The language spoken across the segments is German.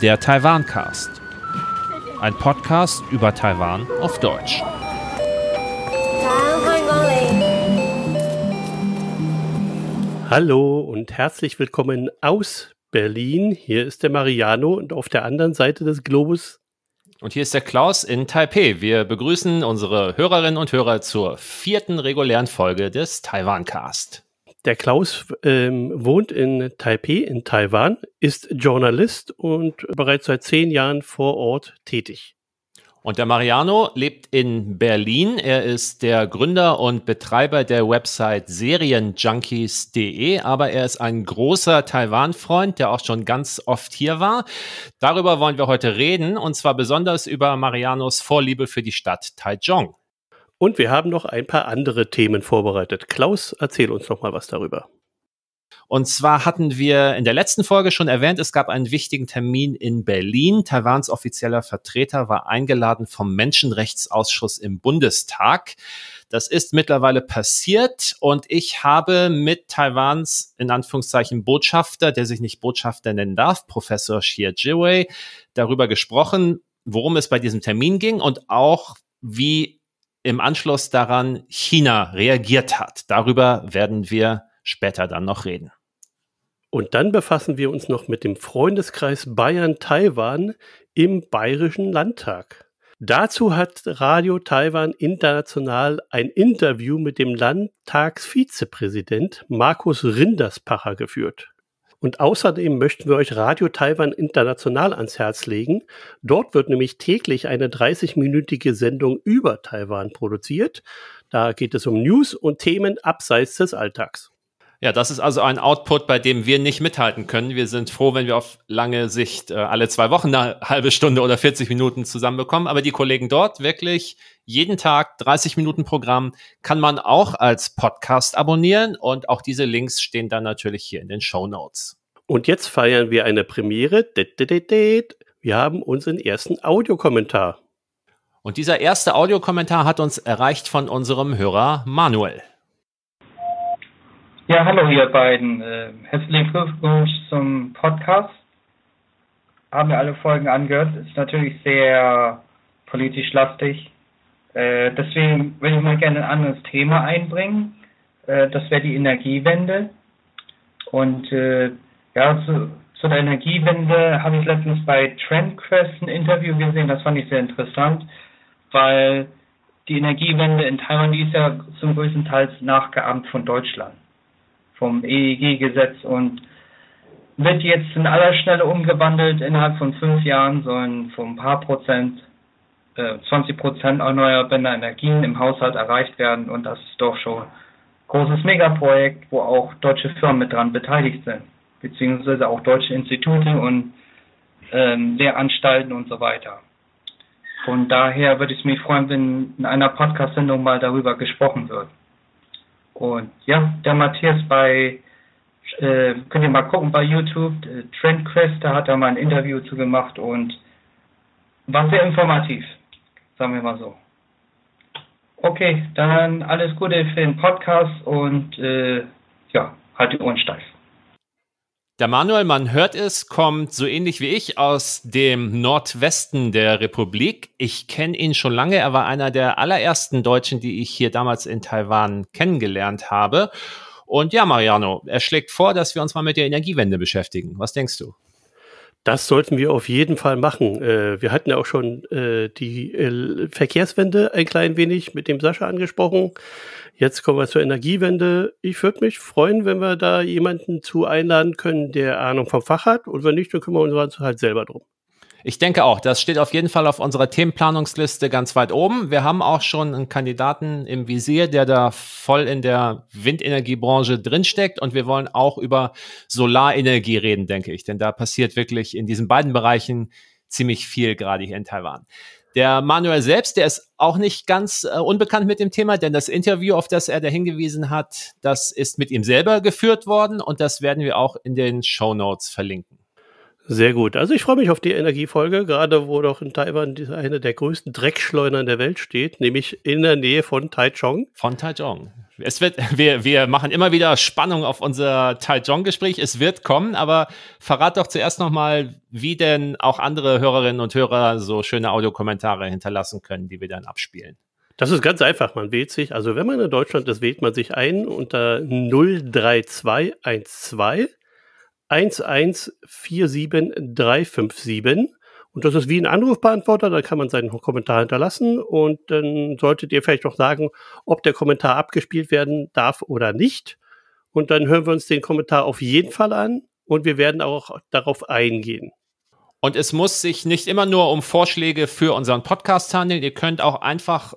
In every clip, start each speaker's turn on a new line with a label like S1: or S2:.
S1: Der Taiwan-Cast. Ein Podcast über Taiwan auf Deutsch.
S2: Hallo und herzlich willkommen aus Berlin. Hier ist der Mariano und auf der anderen Seite des Globus.
S1: Und hier ist der Klaus in Taipei. Wir begrüßen unsere Hörerinnen und Hörer zur vierten regulären Folge des Taiwan-Cast.
S2: Der Klaus ähm, wohnt in Taipei in Taiwan, ist Journalist und bereits seit zehn Jahren vor Ort tätig.
S1: Und der Mariano lebt in Berlin. Er ist der Gründer und Betreiber der Website Serienjunkies.de, aber er ist ein großer Taiwan-Freund, der auch schon ganz oft hier war. Darüber wollen wir heute reden, und zwar besonders über Marianos Vorliebe für die Stadt Taichung.
S2: Und wir haben noch ein paar andere Themen vorbereitet. Klaus, erzähl uns noch mal was darüber.
S1: Und zwar hatten wir in der letzten Folge schon erwähnt, es gab einen wichtigen Termin in Berlin. Taiwans offizieller Vertreter war eingeladen vom Menschenrechtsausschuss im Bundestag. Das ist mittlerweile passiert und ich habe mit Taiwans in Anführungszeichen Botschafter, der sich nicht Botschafter nennen darf, Professor Xie Jiwei, darüber gesprochen, worum es bei diesem Termin ging und auch wie im Anschluss daran China reagiert hat. Darüber werden wir später dann noch reden.
S2: Und dann befassen wir uns noch mit dem Freundeskreis Bayern-Taiwan im Bayerischen Landtag. Dazu hat Radio Taiwan International ein Interview mit dem Landtagsvizepräsident Markus Rinderspacher geführt. Und außerdem möchten wir euch Radio Taiwan International ans Herz legen. Dort wird nämlich täglich eine 30-minütige Sendung über Taiwan produziert. Da geht es um News und Themen abseits des Alltags.
S1: Ja, das ist also ein Output, bei dem wir nicht mithalten können. Wir sind froh, wenn wir auf lange Sicht äh, alle zwei Wochen eine halbe Stunde oder 40 Minuten zusammenbekommen. Aber die Kollegen dort wirklich jeden Tag 30 Minuten Programm kann man auch als Podcast abonnieren. Und auch diese Links stehen dann natürlich hier in den Show Notes.
S2: Und jetzt feiern wir eine Premiere. Wir haben unseren ersten Audiokommentar.
S1: Und dieser erste Audiokommentar hat uns erreicht von unserem Hörer Manuel.
S3: Ja, hallo ihr beiden. Äh, herzlichen Glückwunsch zum Podcast. Haben wir alle Folgen angehört. Ist natürlich sehr politisch lastig. Äh, deswegen würde ich mal gerne ein anderes Thema einbringen. Äh, das wäre die Energiewende. Und ja, zu, zu der Energiewende habe ich letztens bei TrendQuest ein Interview gesehen. Das fand ich sehr interessant, weil die Energiewende in Taiwan, die ist ja zum größten Teil nachgeahmt von Deutschland vom EEG-Gesetz und wird jetzt in aller Schnelle umgewandelt. Innerhalb von fünf Jahren sollen von ein paar Prozent, äh, 20 Prozent erneuerbare Energien im Haushalt erreicht werden und das ist doch schon ein großes Megaprojekt, wo auch deutsche Firmen mit dran beteiligt sind, beziehungsweise auch deutsche Institute und ähm, Lehranstalten und so weiter. Von daher würde ich mich freuen, wenn in einer Podcast-Sendung mal darüber gesprochen wird. Und ja, der Matthias bei, äh, könnt ihr mal gucken bei YouTube, äh, Trendquest, da hat er mal ein Interview zu gemacht und war sehr informativ, sagen wir mal so. Okay, dann alles Gute für den Podcast und äh, ja, halt die Ohren steif.
S1: Der Manuel, man hört es, kommt so ähnlich wie ich aus dem Nordwesten der Republik. Ich kenne ihn schon lange. Er war einer der allerersten Deutschen, die ich hier damals in Taiwan kennengelernt habe. Und ja, Mariano, er schlägt vor, dass wir uns mal mit der Energiewende beschäftigen. Was denkst du?
S2: Das sollten wir auf jeden Fall machen. Äh, wir hatten ja auch schon äh, die äh, Verkehrswende ein klein wenig mit dem Sascha angesprochen. Jetzt kommen wir zur Energiewende. Ich würde mich freuen, wenn wir da jemanden zu einladen können, der Ahnung vom Fach hat. Und wenn nicht, dann kümmern wir uns halt selber drum.
S1: Ich denke auch, das steht auf jeden Fall auf unserer Themenplanungsliste ganz weit oben. Wir haben auch schon einen Kandidaten im Visier, der da voll in der Windenergiebranche drinsteckt. Und wir wollen auch über Solarenergie reden, denke ich. Denn da passiert wirklich in diesen beiden Bereichen ziemlich viel, gerade hier in Taiwan. Der Manuel selbst, der ist auch nicht ganz äh, unbekannt mit dem Thema, denn das Interview, auf das er da hingewiesen hat, das ist mit ihm selber geführt worden und das werden wir auch in den Show Notes verlinken.
S2: Sehr gut. Also ich freue mich auf die Energiefolge, gerade wo doch in Taiwan eine der größten Dreckschleunern der Welt steht, nämlich in der Nähe von Taichung.
S1: Von Taichung. Es wird, wir, wir machen immer wieder Spannung auf unser Taichung-Gespräch. Es wird kommen, aber verrat doch zuerst nochmal, wie denn auch andere Hörerinnen und Hörer so schöne Audiokommentare hinterlassen können, die wir dann abspielen.
S2: Das ist ganz einfach. Man wählt sich, also wenn man in Deutschland ist, wählt man sich ein unter 03212 1147357. Und das ist wie ein Anrufbeantworter, da kann man seinen Kommentar hinterlassen und dann solltet ihr vielleicht noch sagen, ob der Kommentar abgespielt werden darf oder nicht. Und dann hören wir uns den Kommentar auf jeden Fall an und wir werden auch darauf eingehen.
S1: Und es muss sich nicht immer nur um Vorschläge für unseren Podcast handeln. Ihr könnt auch einfach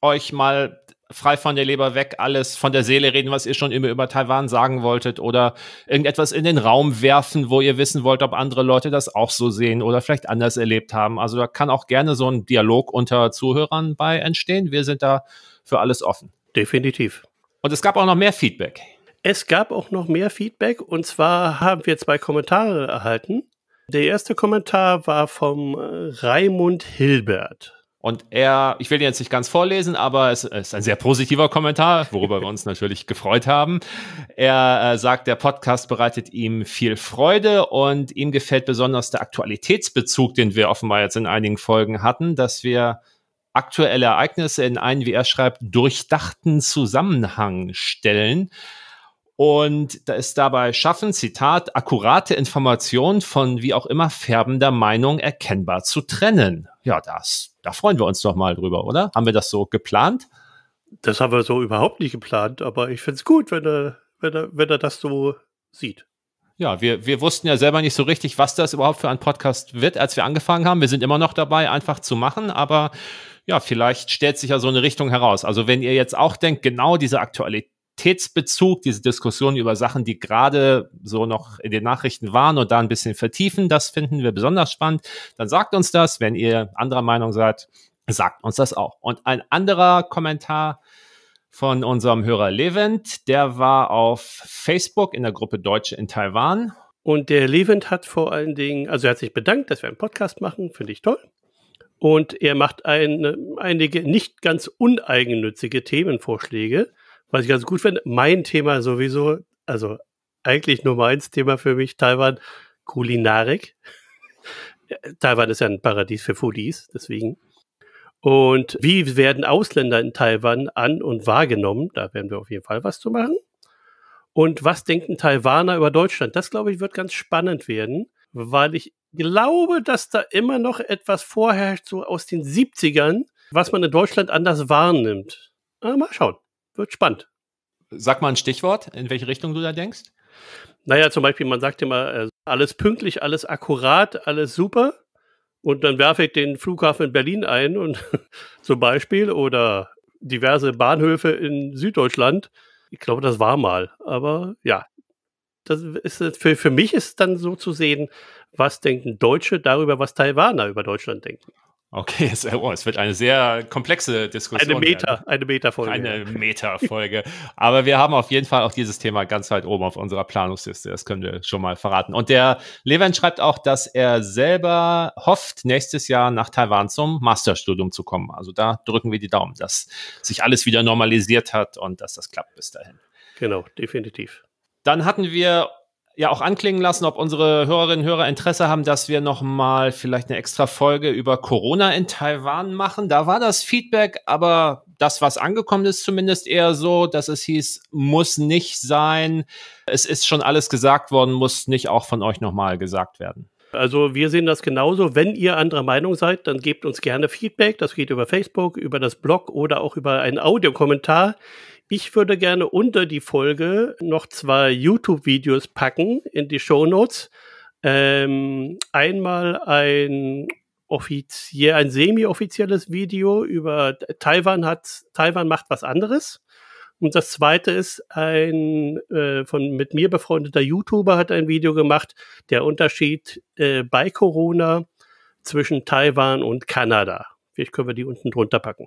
S1: euch mal frei von der Leber weg alles von der Seele reden, was ihr schon immer über Taiwan sagen wolltet oder irgendetwas in den Raum werfen, wo ihr wissen wollt, ob andere Leute das auch so sehen oder vielleicht anders erlebt haben. Also da kann auch gerne so ein Dialog unter Zuhörern bei entstehen. Wir sind da für alles offen.
S2: Definitiv.
S1: Und es gab auch noch mehr Feedback.
S2: Es gab auch noch mehr Feedback und zwar haben wir zwei Kommentare erhalten. Der erste Kommentar war vom Raimund Hilbert.
S1: Und er, ich will ihn jetzt nicht ganz vorlesen, aber es ist ein sehr positiver Kommentar, worüber wir uns natürlich gefreut haben. Er äh, sagt, der Podcast bereitet ihm viel Freude und ihm gefällt besonders der Aktualitätsbezug, den wir offenbar jetzt in einigen Folgen hatten, dass wir aktuelle Ereignisse in einen, wie er schreibt, durchdachten Zusammenhang stellen und da ist dabei schaffen, Zitat, akkurate Informationen von wie auch immer färbender Meinung erkennbar zu trennen. Ja, das da freuen wir uns doch mal drüber, oder? Haben wir das so geplant?
S2: Das haben wir so überhaupt nicht geplant, aber ich finde es gut, wenn er, wenn, er, wenn er das so sieht.
S1: Ja, wir, wir wussten ja selber nicht so richtig, was das überhaupt für ein Podcast wird, als wir angefangen haben. Wir sind immer noch dabei, einfach zu machen, aber ja, vielleicht stellt sich ja so eine Richtung heraus. Also wenn ihr jetzt auch denkt, genau diese Aktualität, Realitätsbezug, diese Diskussion über Sachen, die gerade so noch in den Nachrichten waren und da ein bisschen vertiefen, das finden wir besonders spannend. Dann sagt uns das. Wenn ihr anderer Meinung seid, sagt uns das auch. Und ein anderer Kommentar von unserem Hörer Levent, der war auf Facebook in der Gruppe Deutsche in Taiwan.
S2: Und der Levent hat vor allen Dingen, also er hat sich bedankt, dass wir einen Podcast machen, finde ich toll. Und er macht eine, einige nicht ganz uneigennützige Themenvorschläge was ich ganz gut finde. Mein Thema sowieso, also eigentlich nur meins Thema für mich, Taiwan, Kulinarik. Taiwan ist ja ein Paradies für Foodies, deswegen. Und wie werden Ausländer in Taiwan an und wahrgenommen? Da werden wir auf jeden Fall was zu machen. Und was denken Taiwaner über Deutschland? Das, glaube ich, wird ganz spannend werden, weil ich glaube, dass da immer noch etwas vorherrscht, so aus den 70ern, was man in Deutschland anders wahrnimmt. Aber mal schauen wird spannend.
S1: Sag mal ein Stichwort, in welche Richtung du da denkst.
S2: Naja, zum Beispiel, man sagt immer, äh, alles pünktlich, alles akkurat, alles super. Und dann werfe ich den Flughafen in Berlin ein und zum Beispiel oder diverse Bahnhöfe in Süddeutschland. Ich glaube, das war mal. Aber ja, das ist für, für mich ist dann so zu sehen, was denken Deutsche darüber, was Taiwaner über Deutschland denken.
S1: Okay, es, oh, es, wird eine sehr komplexe Diskussion.
S2: Eine Meta, eine Meta-Folge.
S1: Eine Meta-Folge. Aber wir haben auf jeden Fall auch dieses Thema ganz weit oben auf unserer Planungsliste. Das können wir schon mal verraten. Und der Levin schreibt auch, dass er selber hofft, nächstes Jahr nach Taiwan zum Masterstudium zu kommen. Also da drücken wir die Daumen, dass sich alles wieder normalisiert hat und dass das klappt bis dahin.
S2: Genau, definitiv.
S1: Dann hatten wir ja auch anklingen lassen, ob unsere Hörerinnen und Hörer Interesse haben, dass wir noch mal vielleicht eine extra Folge über Corona in Taiwan machen. Da war das Feedback, aber das, was angekommen ist, zumindest eher so, dass es hieß, muss nicht sein. Es ist schon alles gesagt worden, muss nicht auch von euch noch mal gesagt werden.
S2: Also wir sehen das genauso. Wenn ihr anderer Meinung seid, dann gebt uns gerne Feedback. Das geht über Facebook, über das Blog oder auch über einen Audiokommentar. Ich würde gerne unter die Folge noch zwei YouTube-Videos packen in die Show Notes. Ähm, einmal ein offiziell, ein semi-offizielles Video über Taiwan hat, Taiwan macht was anderes. Und das zweite ist ein äh, von mit mir befreundeter YouTuber hat ein Video gemacht, der Unterschied äh, bei Corona zwischen Taiwan und Kanada. Vielleicht können wir die unten drunter packen.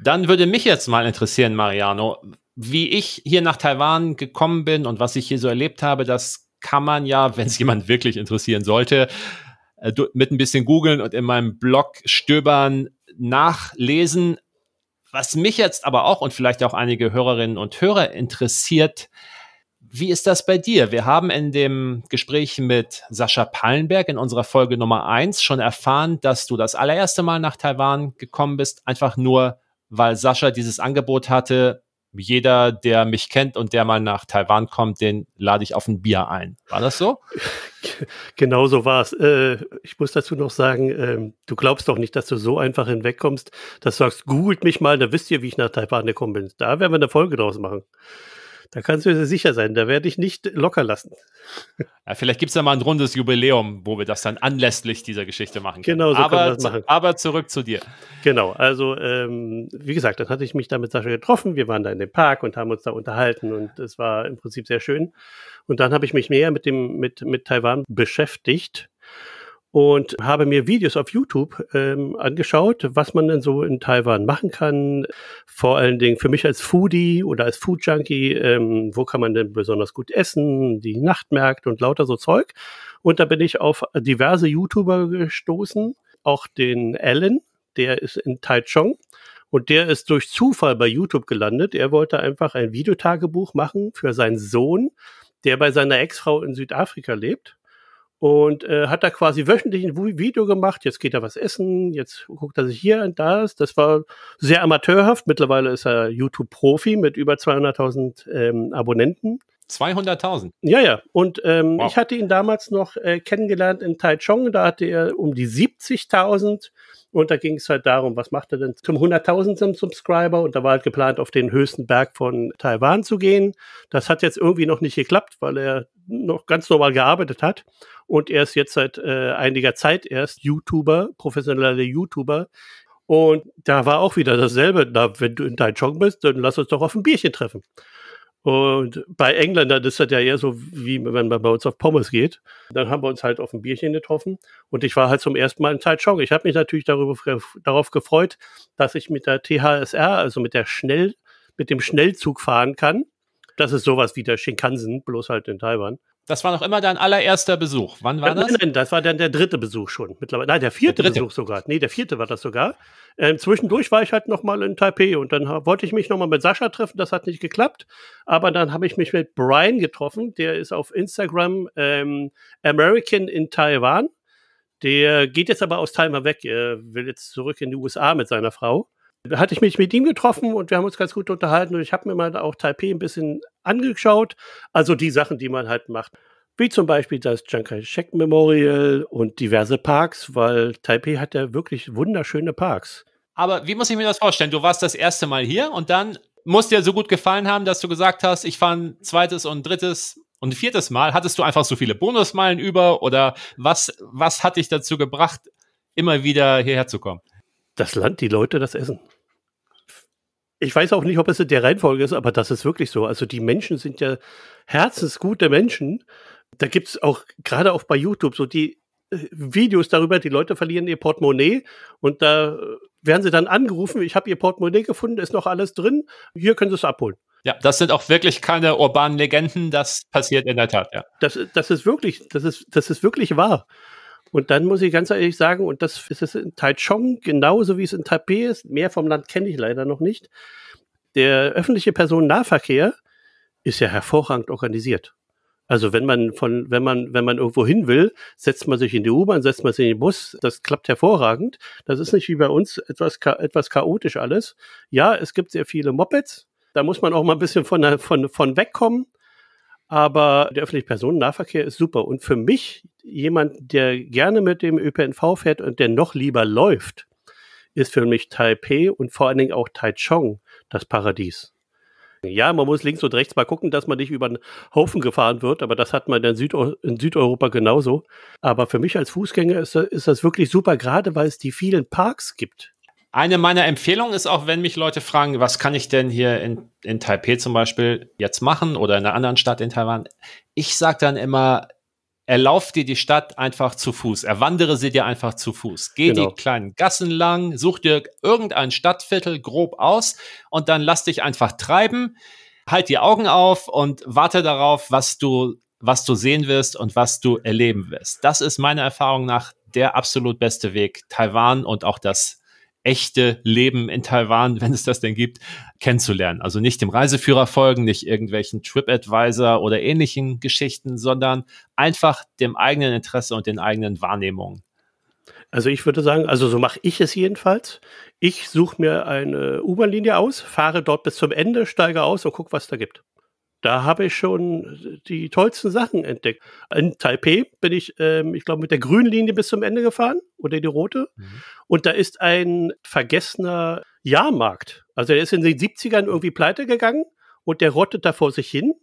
S1: Dann würde mich jetzt mal interessieren, Mariano, wie ich hier nach Taiwan gekommen bin und was ich hier so erlebt habe, das kann man ja, wenn es jemand wirklich interessieren sollte, äh, mit ein bisschen googeln und in meinem Blog stöbern, nachlesen. Was mich jetzt aber auch und vielleicht auch einige Hörerinnen und Hörer interessiert, wie ist das bei dir? Wir haben in dem Gespräch mit Sascha Pallenberg in unserer Folge Nummer eins schon erfahren, dass du das allererste Mal nach Taiwan gekommen bist, einfach nur, weil Sascha dieses Angebot hatte, jeder, der mich kennt und der mal nach Taiwan kommt, den lade ich auf ein Bier ein. War das so?
S2: Genau so war es. Äh, ich muss dazu noch sagen, äh, du glaubst doch nicht, dass du so einfach hinwegkommst, dass du sagst, googelt mich mal, da wisst ihr, wie ich nach Taiwan gekommen bin. Da werden wir eine Folge draus machen. Da kannst du dir sicher sein, da werde ich nicht locker lassen.
S1: Ja, vielleicht gibt es ja mal ein rundes Jubiläum, wo wir das dann anlässlich dieser Geschichte machen
S2: können. Genau, so
S1: aber,
S2: können wir das machen.
S1: Aber zurück zu dir.
S2: Genau, also ähm, wie gesagt, dann hatte ich mich da mit Sascha getroffen. Wir waren da in dem Park und haben uns da unterhalten und es war im Prinzip sehr schön. Und dann habe ich mich mehr mit dem mit mit Taiwan beschäftigt und habe mir Videos auf YouTube ähm, angeschaut, was man denn so in Taiwan machen kann. Vor allen Dingen für mich als Foodie oder als Food Junkie, ähm, wo kann man denn besonders gut essen, die Nachtmärkte und lauter so Zeug. Und da bin ich auf diverse YouTuber gestoßen, auch den Alan, der ist in Taichung. Und der ist durch Zufall bei YouTube gelandet. Er wollte einfach ein Videotagebuch machen für seinen Sohn, der bei seiner Ex-Frau in Südafrika lebt und äh, hat da quasi wöchentlich ein Video gemacht. Jetzt geht er was essen, jetzt guckt er sich hier und da. Das war sehr amateurhaft. Mittlerweile ist er YouTube-Profi mit über 200.000 ähm, Abonnenten.
S1: 200.000?
S2: Ja, ja. Und ähm, wow. ich hatte ihn damals noch äh, kennengelernt in Taichung. Da hatte er um die 70.000. Und da ging es halt darum, was macht er denn zum 100.000. Subscriber? Und da war halt geplant, auf den höchsten Berg von Taiwan zu gehen. Das hat jetzt irgendwie noch nicht geklappt, weil er noch ganz normal gearbeitet hat. Und er ist jetzt seit äh, einiger Zeit erst YouTuber, professioneller YouTuber. Und da war auch wieder dasselbe. Na, wenn du in Taichung bist, dann lass uns doch auf ein Bierchen treffen. Und bei Engländern ist das ja eher so, wie wenn man bei uns auf Pommes geht. Dann haben wir uns halt auf ein Bierchen getroffen. Und ich war halt zum ersten Mal in Taichung. Ich habe mich natürlich darüber, darauf gefreut, dass ich mit der THSR, also mit der Schnell, mit dem Schnellzug fahren kann. Das ist sowas wie der Shinkansen, bloß halt in Taiwan.
S1: Das war noch immer dein allererster Besuch. Wann war das?
S2: Nein, nein, das war dann der dritte Besuch schon. Mittlerweile, nein, der vierte der Besuch sogar. Nee, der vierte war das sogar. Ähm, zwischendurch war ich halt noch mal in Taipei und dann wollte ich mich noch mal mit Sascha treffen. Das hat nicht geklappt. Aber dann habe ich mich mit Brian getroffen. Der ist auf Instagram ähm, American in Taiwan. Der geht jetzt aber aus Taiwan weg. Er will jetzt zurück in die USA mit seiner Frau. Da hatte ich mich mit ihm getroffen und wir haben uns ganz gut unterhalten und ich habe mir mal auch Taipei ein bisschen angeschaut. Also die Sachen, die man halt macht. Wie zum Beispiel das Chiang Kai-shek Memorial und diverse Parks, weil Taipei hat ja wirklich wunderschöne Parks.
S1: Aber wie muss ich mir das vorstellen? Du warst das erste Mal hier und dann muss dir so gut gefallen haben, dass du gesagt hast, ich fahre ein zweites und drittes und viertes Mal. Hattest du einfach so viele Bonusmeilen über oder was, was hat dich dazu gebracht, immer wieder hierher zu kommen?
S2: Das Land, die Leute, das Essen. Ich weiß auch nicht, ob es in der Reihenfolge ist, aber das ist wirklich so. Also die Menschen sind ja herzensgute Menschen. Da gibt es auch, gerade auch bei YouTube, so die äh, Videos darüber, die Leute verlieren ihr Portemonnaie und da äh, werden sie dann angerufen, ich habe ihr Portemonnaie gefunden, ist noch alles drin, hier können sie es abholen.
S1: Ja, das sind auch wirklich keine urbanen Legenden, das passiert in der Tat, ja.
S2: Das, das ist wirklich, das ist, das ist wirklich wahr. Und dann muss ich ganz ehrlich sagen, und das ist es in Taichung genauso wie es in Taipei ist, mehr vom Land kenne ich leider noch nicht. Der öffentliche Personennahverkehr ist ja hervorragend organisiert. Also wenn man von, wenn man, wenn man irgendwo hin will, setzt man sich in die U-Bahn, setzt man sich in den Bus, das klappt hervorragend. Das ist nicht wie bei uns etwas, etwas chaotisch alles. Ja, es gibt sehr viele Mopeds. Da muss man auch mal ein bisschen von, von, von wegkommen. Aber der öffentliche Personennahverkehr ist super. Und für mich, jemand, der gerne mit dem ÖPNV fährt und der noch lieber läuft, ist für mich Taipei und vor allen Dingen auch Taichung das Paradies. Ja, man muss links und rechts mal gucken, dass man nicht über den Haufen gefahren wird, aber das hat man in, Südeu in Südeuropa genauso. Aber für mich als Fußgänger ist, ist das wirklich super, gerade weil es die vielen Parks gibt.
S1: Eine meiner Empfehlungen ist auch, wenn mich Leute fragen, was kann ich denn hier in, in Taipei zum Beispiel jetzt machen oder in einer anderen Stadt in Taiwan? Ich sage dann immer, erlauf dir die Stadt einfach zu Fuß. Erwandere sie dir einfach zu Fuß. Geh genau. die kleinen Gassen lang, such dir irgendein Stadtviertel grob aus und dann lass dich einfach treiben. Halt die Augen auf und warte darauf, was du was du sehen wirst und was du erleben wirst. Das ist meiner Erfahrung nach der absolut beste Weg, Taiwan und auch das echte Leben in Taiwan, wenn es das denn gibt, kennenzulernen. Also nicht dem Reiseführer folgen, nicht irgendwelchen TripAdvisor oder ähnlichen Geschichten, sondern einfach dem eigenen Interesse und den eigenen Wahrnehmungen.
S2: Also ich würde sagen, also so mache ich es jedenfalls. Ich suche mir eine U-Bahn-Linie aus, fahre dort bis zum Ende, steige aus und gucke, was da gibt. Da habe ich schon die tollsten Sachen entdeckt. In Taipei bin ich, ähm, ich glaube, mit der grünen Linie bis zum Ende gefahren oder die rote. Mhm. Und da ist ein vergessener Jahrmarkt. Also der ist in den 70ern irgendwie pleite gegangen und der rottet da vor sich hin.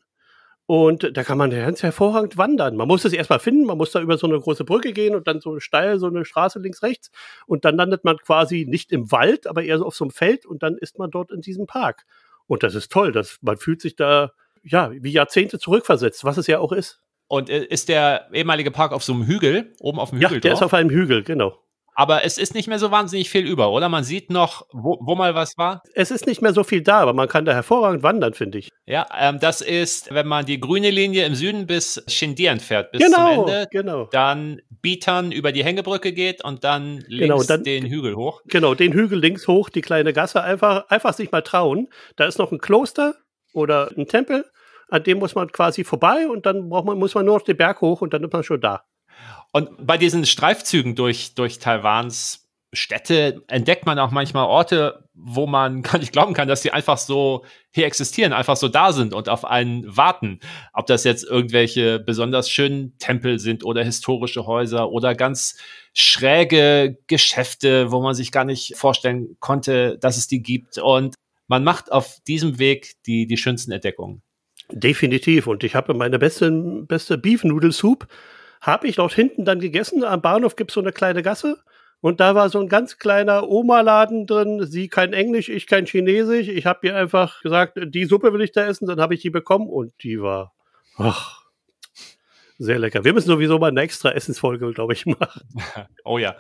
S2: Und da kann man ganz hervorragend wandern. Man muss es erstmal finden, man muss da über so eine große Brücke gehen und dann so steil, so eine Straße links, rechts. Und dann landet man quasi nicht im Wald, aber eher so auf so einem Feld und dann ist man dort in diesem Park. Und das ist toll. Das, man fühlt sich da ja, wie Jahrzehnte zurückversetzt, was es ja auch ist.
S1: Und äh, ist der ehemalige Park auf so einem Hügel, oben auf dem Hügel?
S2: Ja, der
S1: drauf?
S2: ist auf einem Hügel, genau.
S1: Aber es ist nicht mehr so wahnsinnig viel über, oder? Man sieht noch, wo, wo mal was war.
S2: Es ist nicht mehr so viel da, aber man kann da hervorragend wandern, finde ich.
S1: Ja, ähm, das ist, wenn man die grüne Linie im Süden bis Shindian fährt, bis
S2: genau,
S1: zum Ende,
S2: genau.
S1: dann Bietern über die Hängebrücke geht und dann links
S2: genau, dann,
S1: den Hügel hoch.
S2: Genau, den Hügel links hoch, die kleine Gasse, einfach, einfach sich mal trauen. Da ist noch ein Kloster oder ein Tempel an dem muss man quasi vorbei und dann braucht man, muss man nur noch den Berg hoch und dann ist man schon da.
S1: Und bei diesen Streifzügen durch, durch Taiwans Städte entdeckt man auch manchmal Orte, wo man gar nicht glauben kann, dass sie einfach so hier existieren, einfach so da sind und auf einen warten. Ob das jetzt irgendwelche besonders schönen Tempel sind oder historische Häuser oder ganz schräge Geschäfte, wo man sich gar nicht vorstellen konnte, dass es die gibt. Und man macht auf diesem Weg die, die schönsten Entdeckungen.
S2: Definitiv. Und ich habe meine beste, beste Beef Noodle Soup, habe ich dort hinten dann gegessen. Am Bahnhof gibt es so eine kleine Gasse. Und da war so ein ganz kleiner Oma-Laden drin. Sie kein Englisch, ich kein Chinesisch. Ich habe ihr einfach gesagt, die Suppe will ich da essen. Dann habe ich die bekommen und die war, ach, sehr lecker. Wir müssen sowieso mal eine extra Essensfolge, glaube ich, machen.
S1: Oh ja.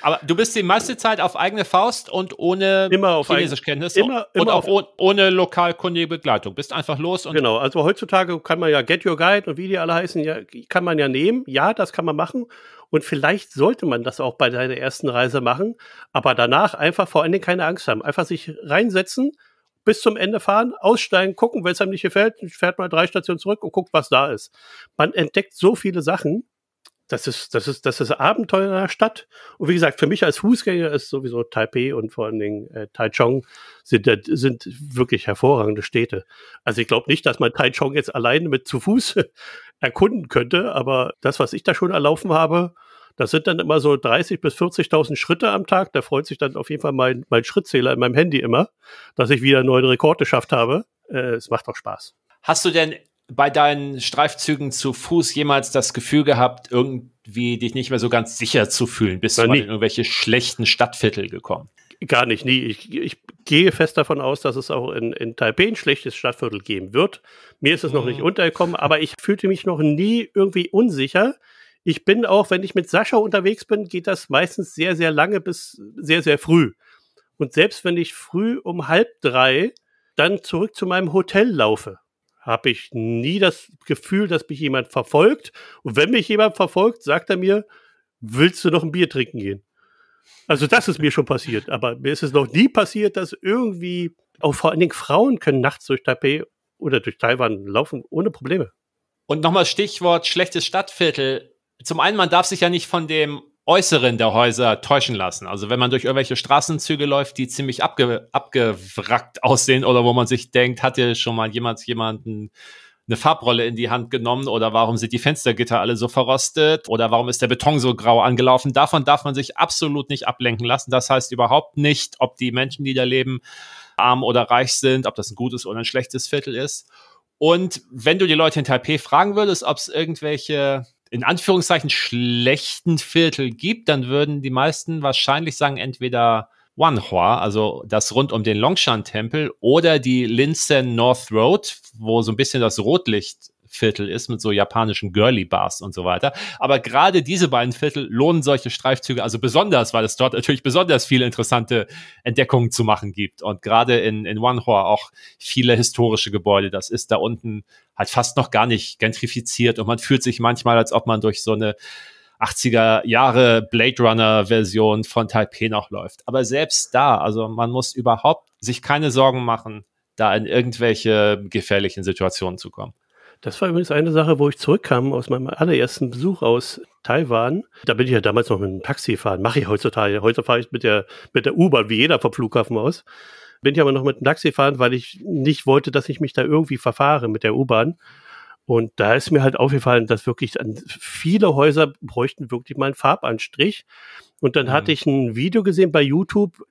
S1: Aber du bist die meiste Zeit auf eigene Faust und ohne
S2: immer auf
S1: Chinesischkenntnis
S2: immer,
S1: und
S2: immer
S1: auch ohne, ohne lokalkundige Begleitung. Bist einfach los und.
S2: Genau, also heutzutage kann man ja Get Your Guide und wie die alle heißen, ja, kann man ja nehmen. Ja, das kann man machen. Und vielleicht sollte man das auch bei deiner ersten Reise machen, aber danach einfach vor allen Dingen keine Angst haben. Einfach sich reinsetzen, bis zum Ende fahren, aussteigen, gucken, wenn es einem nicht gefällt, fährt mal drei Stationen zurück und guckt, was da ist. Man entdeckt so viele Sachen. Das ist, das ist, das ist Abenteuer in der Stadt. Und wie gesagt, für mich als Fußgänger ist sowieso Taipei und vor allen Dingen äh, Taichung sind, sind wirklich hervorragende Städte. Also ich glaube nicht, dass man Taichung jetzt alleine mit zu Fuß erkunden könnte, aber das, was ich da schon erlaufen habe, das sind dann immer so 30.000 bis 40.000 Schritte am Tag. Da freut sich dann auf jeden Fall mein, mein Schrittzähler in meinem Handy immer, dass ich wieder einen neuen Rekord geschafft habe. Äh, es macht auch Spaß.
S1: Hast du denn bei deinen Streifzügen zu Fuß jemals das Gefühl gehabt, irgendwie dich nicht mehr so ganz sicher zu fühlen? Bist Nein, du mal in irgendwelche schlechten Stadtviertel gekommen?
S2: Gar nicht, nie. Ich, ich gehe fest davon aus, dass es auch in, in Taipei ein schlechtes Stadtviertel geben wird. Mir ist es noch nicht mhm. untergekommen, aber ich fühlte mich noch nie irgendwie unsicher ich bin auch, wenn ich mit Sascha unterwegs bin, geht das meistens sehr, sehr lange bis sehr, sehr früh. Und selbst wenn ich früh um halb drei dann zurück zu meinem Hotel laufe, habe ich nie das Gefühl, dass mich jemand verfolgt. Und wenn mich jemand verfolgt, sagt er mir, willst du noch ein Bier trinken gehen? Also das ist mir schon passiert, aber mir ist es noch nie passiert, dass irgendwie, auch vor allen Dingen Frauen können nachts durch Taipei oder durch Taiwan laufen ohne Probleme.
S1: Und nochmal Stichwort schlechtes Stadtviertel zum einen, man darf sich ja nicht von dem Äußeren der Häuser täuschen lassen. Also wenn man durch irgendwelche Straßenzüge läuft, die ziemlich abge, abgewrackt aussehen oder wo man sich denkt, hat ja schon mal jemand jemanden eine Farbrolle in die Hand genommen oder warum sind die Fenstergitter alle so verrostet oder warum ist der Beton so grau angelaufen. Davon darf man sich absolut nicht ablenken lassen. Das heißt überhaupt nicht, ob die Menschen, die da leben, arm oder reich sind, ob das ein gutes oder ein schlechtes Viertel ist. Und wenn du die Leute in Taipei fragen würdest, ob es irgendwelche in Anführungszeichen schlechten Viertel gibt, dann würden die meisten wahrscheinlich sagen, entweder Wanhua, also das rund um den Longshan-Tempel, oder die Linsen North Road, wo so ein bisschen das Rotlicht Viertel ist mit so japanischen Girly-Bars und so weiter. Aber gerade diese beiden Viertel lohnen solche Streifzüge also besonders, weil es dort natürlich besonders viele interessante Entdeckungen zu machen gibt. Und gerade in, in Wanhua auch viele historische Gebäude. Das ist da unten halt fast noch gar nicht gentrifiziert und man fühlt sich manchmal, als ob man durch so eine 80er Jahre Blade Runner Version von Taipei noch läuft. Aber selbst da, also man muss überhaupt sich keine Sorgen machen, da in irgendwelche gefährlichen Situationen zu kommen.
S2: Das war übrigens eine Sache, wo ich zurückkam aus meinem allerersten Besuch aus Taiwan. Da bin ich ja damals noch mit einem Taxi fahren. Mache ich heutzutage. Heute fahre ich mit der, mit der U-Bahn, wie jeder vom Flughafen aus. Bin ich aber noch mit einem Taxi fahren, weil ich nicht wollte, dass ich mich da irgendwie verfahre mit der U-Bahn. Und da ist mir halt aufgefallen, dass wirklich viele Häuser bräuchten wirklich mal einen Farbanstrich. Und dann mhm. hatte ich ein Video gesehen bei YouTube,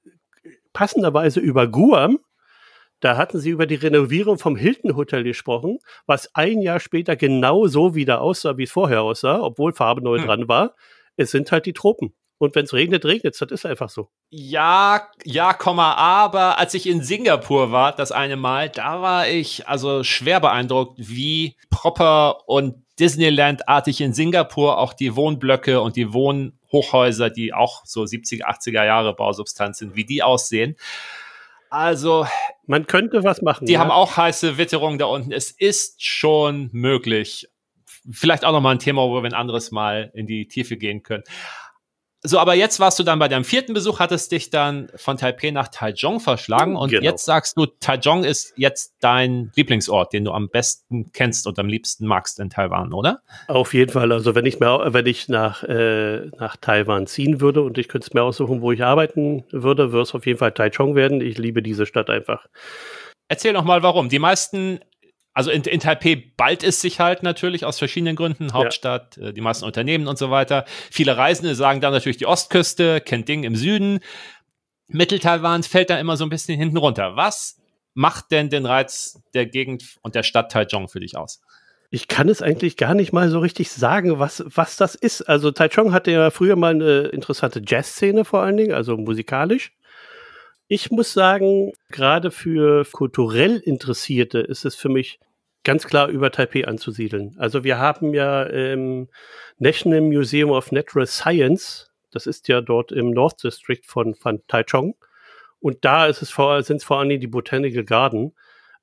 S2: passenderweise über Guam. Da hatten sie über die Renovierung vom Hilton Hotel gesprochen, was ein Jahr später genau so wieder aussah, wie es vorher aussah, obwohl Farbe neu hm. dran war. Es sind halt die Tropen. Und wenn es regnet, regnet es. Das ist einfach so.
S1: Ja, ja, Komma, aber als ich in Singapur war, das eine Mal, da war ich also schwer beeindruckt, wie proper und Disneyland-artig in Singapur auch die Wohnblöcke und die Wohnhochhäuser, die auch so 70er, 80er Jahre Bausubstanz sind, wie die aussehen. Also.
S2: Man könnte was machen.
S1: Die ja. haben auch heiße Witterungen da unten. Es ist schon möglich. Vielleicht auch nochmal ein Thema, wo wir ein anderes Mal in die Tiefe gehen können. So, aber jetzt warst du dann bei deinem vierten Besuch, hattest dich dann von Taipei nach Taichung verschlagen und genau. jetzt sagst du, Taichung ist jetzt dein Lieblingsort, den du am besten kennst und am liebsten magst in Taiwan, oder?
S2: Auf jeden Fall. Also wenn ich mir, wenn ich nach, äh, nach Taiwan ziehen würde und ich könnte es mir aussuchen, wo ich arbeiten würde, würde es auf jeden Fall Taichung werden. Ich liebe diese Stadt einfach.
S1: Erzähl noch mal, warum. Die meisten also in, in Taipei bald es sich halt natürlich aus verschiedenen Gründen, Hauptstadt, ja. äh, die meisten Unternehmen und so weiter. Viele Reisende sagen dann natürlich die Ostküste, Kenting im Süden. Mitteltaiwan fällt da immer so ein bisschen hinten runter. Was macht denn den Reiz der Gegend und der Stadt Taichung für dich aus?
S2: Ich kann es eigentlich gar nicht mal so richtig sagen, was, was das ist. Also Taichung hatte ja früher mal eine interessante Jazzszene vor allen Dingen, also musikalisch. Ich muss sagen, gerade für kulturell Interessierte ist es für mich ganz klar über Taipei anzusiedeln. Also wir haben ja im National Museum of Natural Science, das ist ja dort im North District von, von Taichung, und da ist es vor, sind es vor allem die Botanical Garden.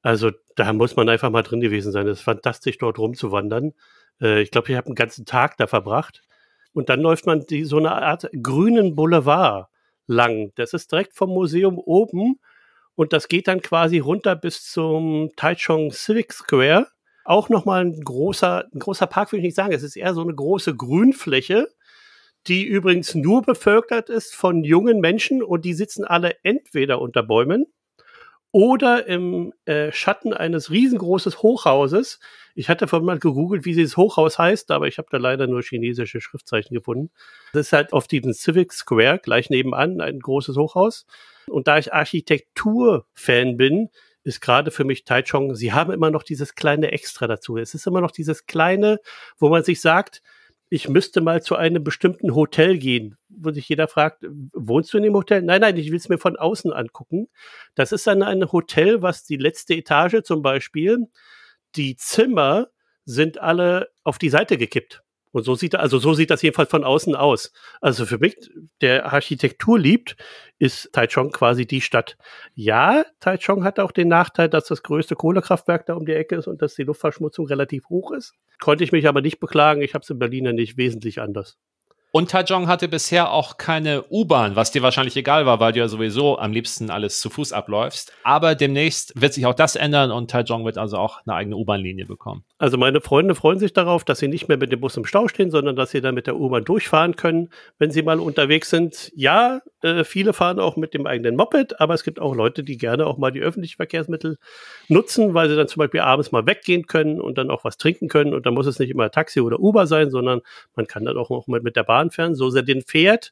S2: Also da muss man einfach mal drin gewesen sein. Es ist fantastisch, dort rumzuwandern. Äh, ich glaube, ich habe einen ganzen Tag da verbracht. Und dann läuft man die, so eine Art grünen Boulevard lang. Das ist direkt vom Museum oben und das geht dann quasi runter bis zum Taichung Civic Square. Auch nochmal ein großer, ein großer Park, würde ich nicht sagen. Es ist eher so eine große Grünfläche, die übrigens nur bevölkert ist von jungen Menschen und die sitzen alle entweder unter Bäumen oder im äh, Schatten eines riesengroßen Hochhauses. Ich hatte vorhin mal gegoogelt, wie dieses Hochhaus heißt, aber ich habe da leider nur chinesische Schriftzeichen gefunden. Das ist halt auf diesem Civic Square gleich nebenan ein großes Hochhaus. Und da ich Architektur-Fan bin, ist gerade für mich Taichung, sie haben immer noch dieses kleine Extra dazu. Es ist immer noch dieses kleine, wo man sich sagt, ich müsste mal zu einem bestimmten Hotel gehen, wo sich jeder fragt, wohnst du in dem Hotel? Nein, nein, ich will es mir von außen angucken. Das ist dann ein Hotel, was die letzte Etage zum Beispiel, die Zimmer sind alle auf die Seite gekippt. Und so sieht, also so sieht das jedenfalls von außen aus. Also für mich, der Architektur liebt, ist Taichung quasi die Stadt. Ja, Taichung hat auch den Nachteil, dass das größte Kohlekraftwerk da um die Ecke ist und dass die Luftverschmutzung relativ hoch ist. Konnte ich mich aber nicht beklagen. Ich habe es in Berlin ja nicht wesentlich anders.
S1: Und Taichung hatte bisher auch keine U-Bahn, was dir wahrscheinlich egal war, weil du ja sowieso am liebsten alles zu Fuß abläufst. Aber demnächst wird sich auch das ändern und Taichung wird also auch eine eigene U-Bahn-Linie bekommen.
S2: Also meine Freunde freuen sich darauf, dass sie nicht mehr mit dem Bus im Stau stehen, sondern dass sie dann mit der U-Bahn durchfahren können, wenn sie mal unterwegs sind. Ja, äh, viele fahren auch mit dem eigenen Moped, aber es gibt auch Leute, die gerne auch mal die öffentlichen Verkehrsmittel nutzen, weil sie dann zum Beispiel abends mal weggehen können und dann auch was trinken können. Und dann muss es nicht immer Taxi oder Uber sein, sondern man kann dann auch mal mit der Bahn fähren, so sie den fährt.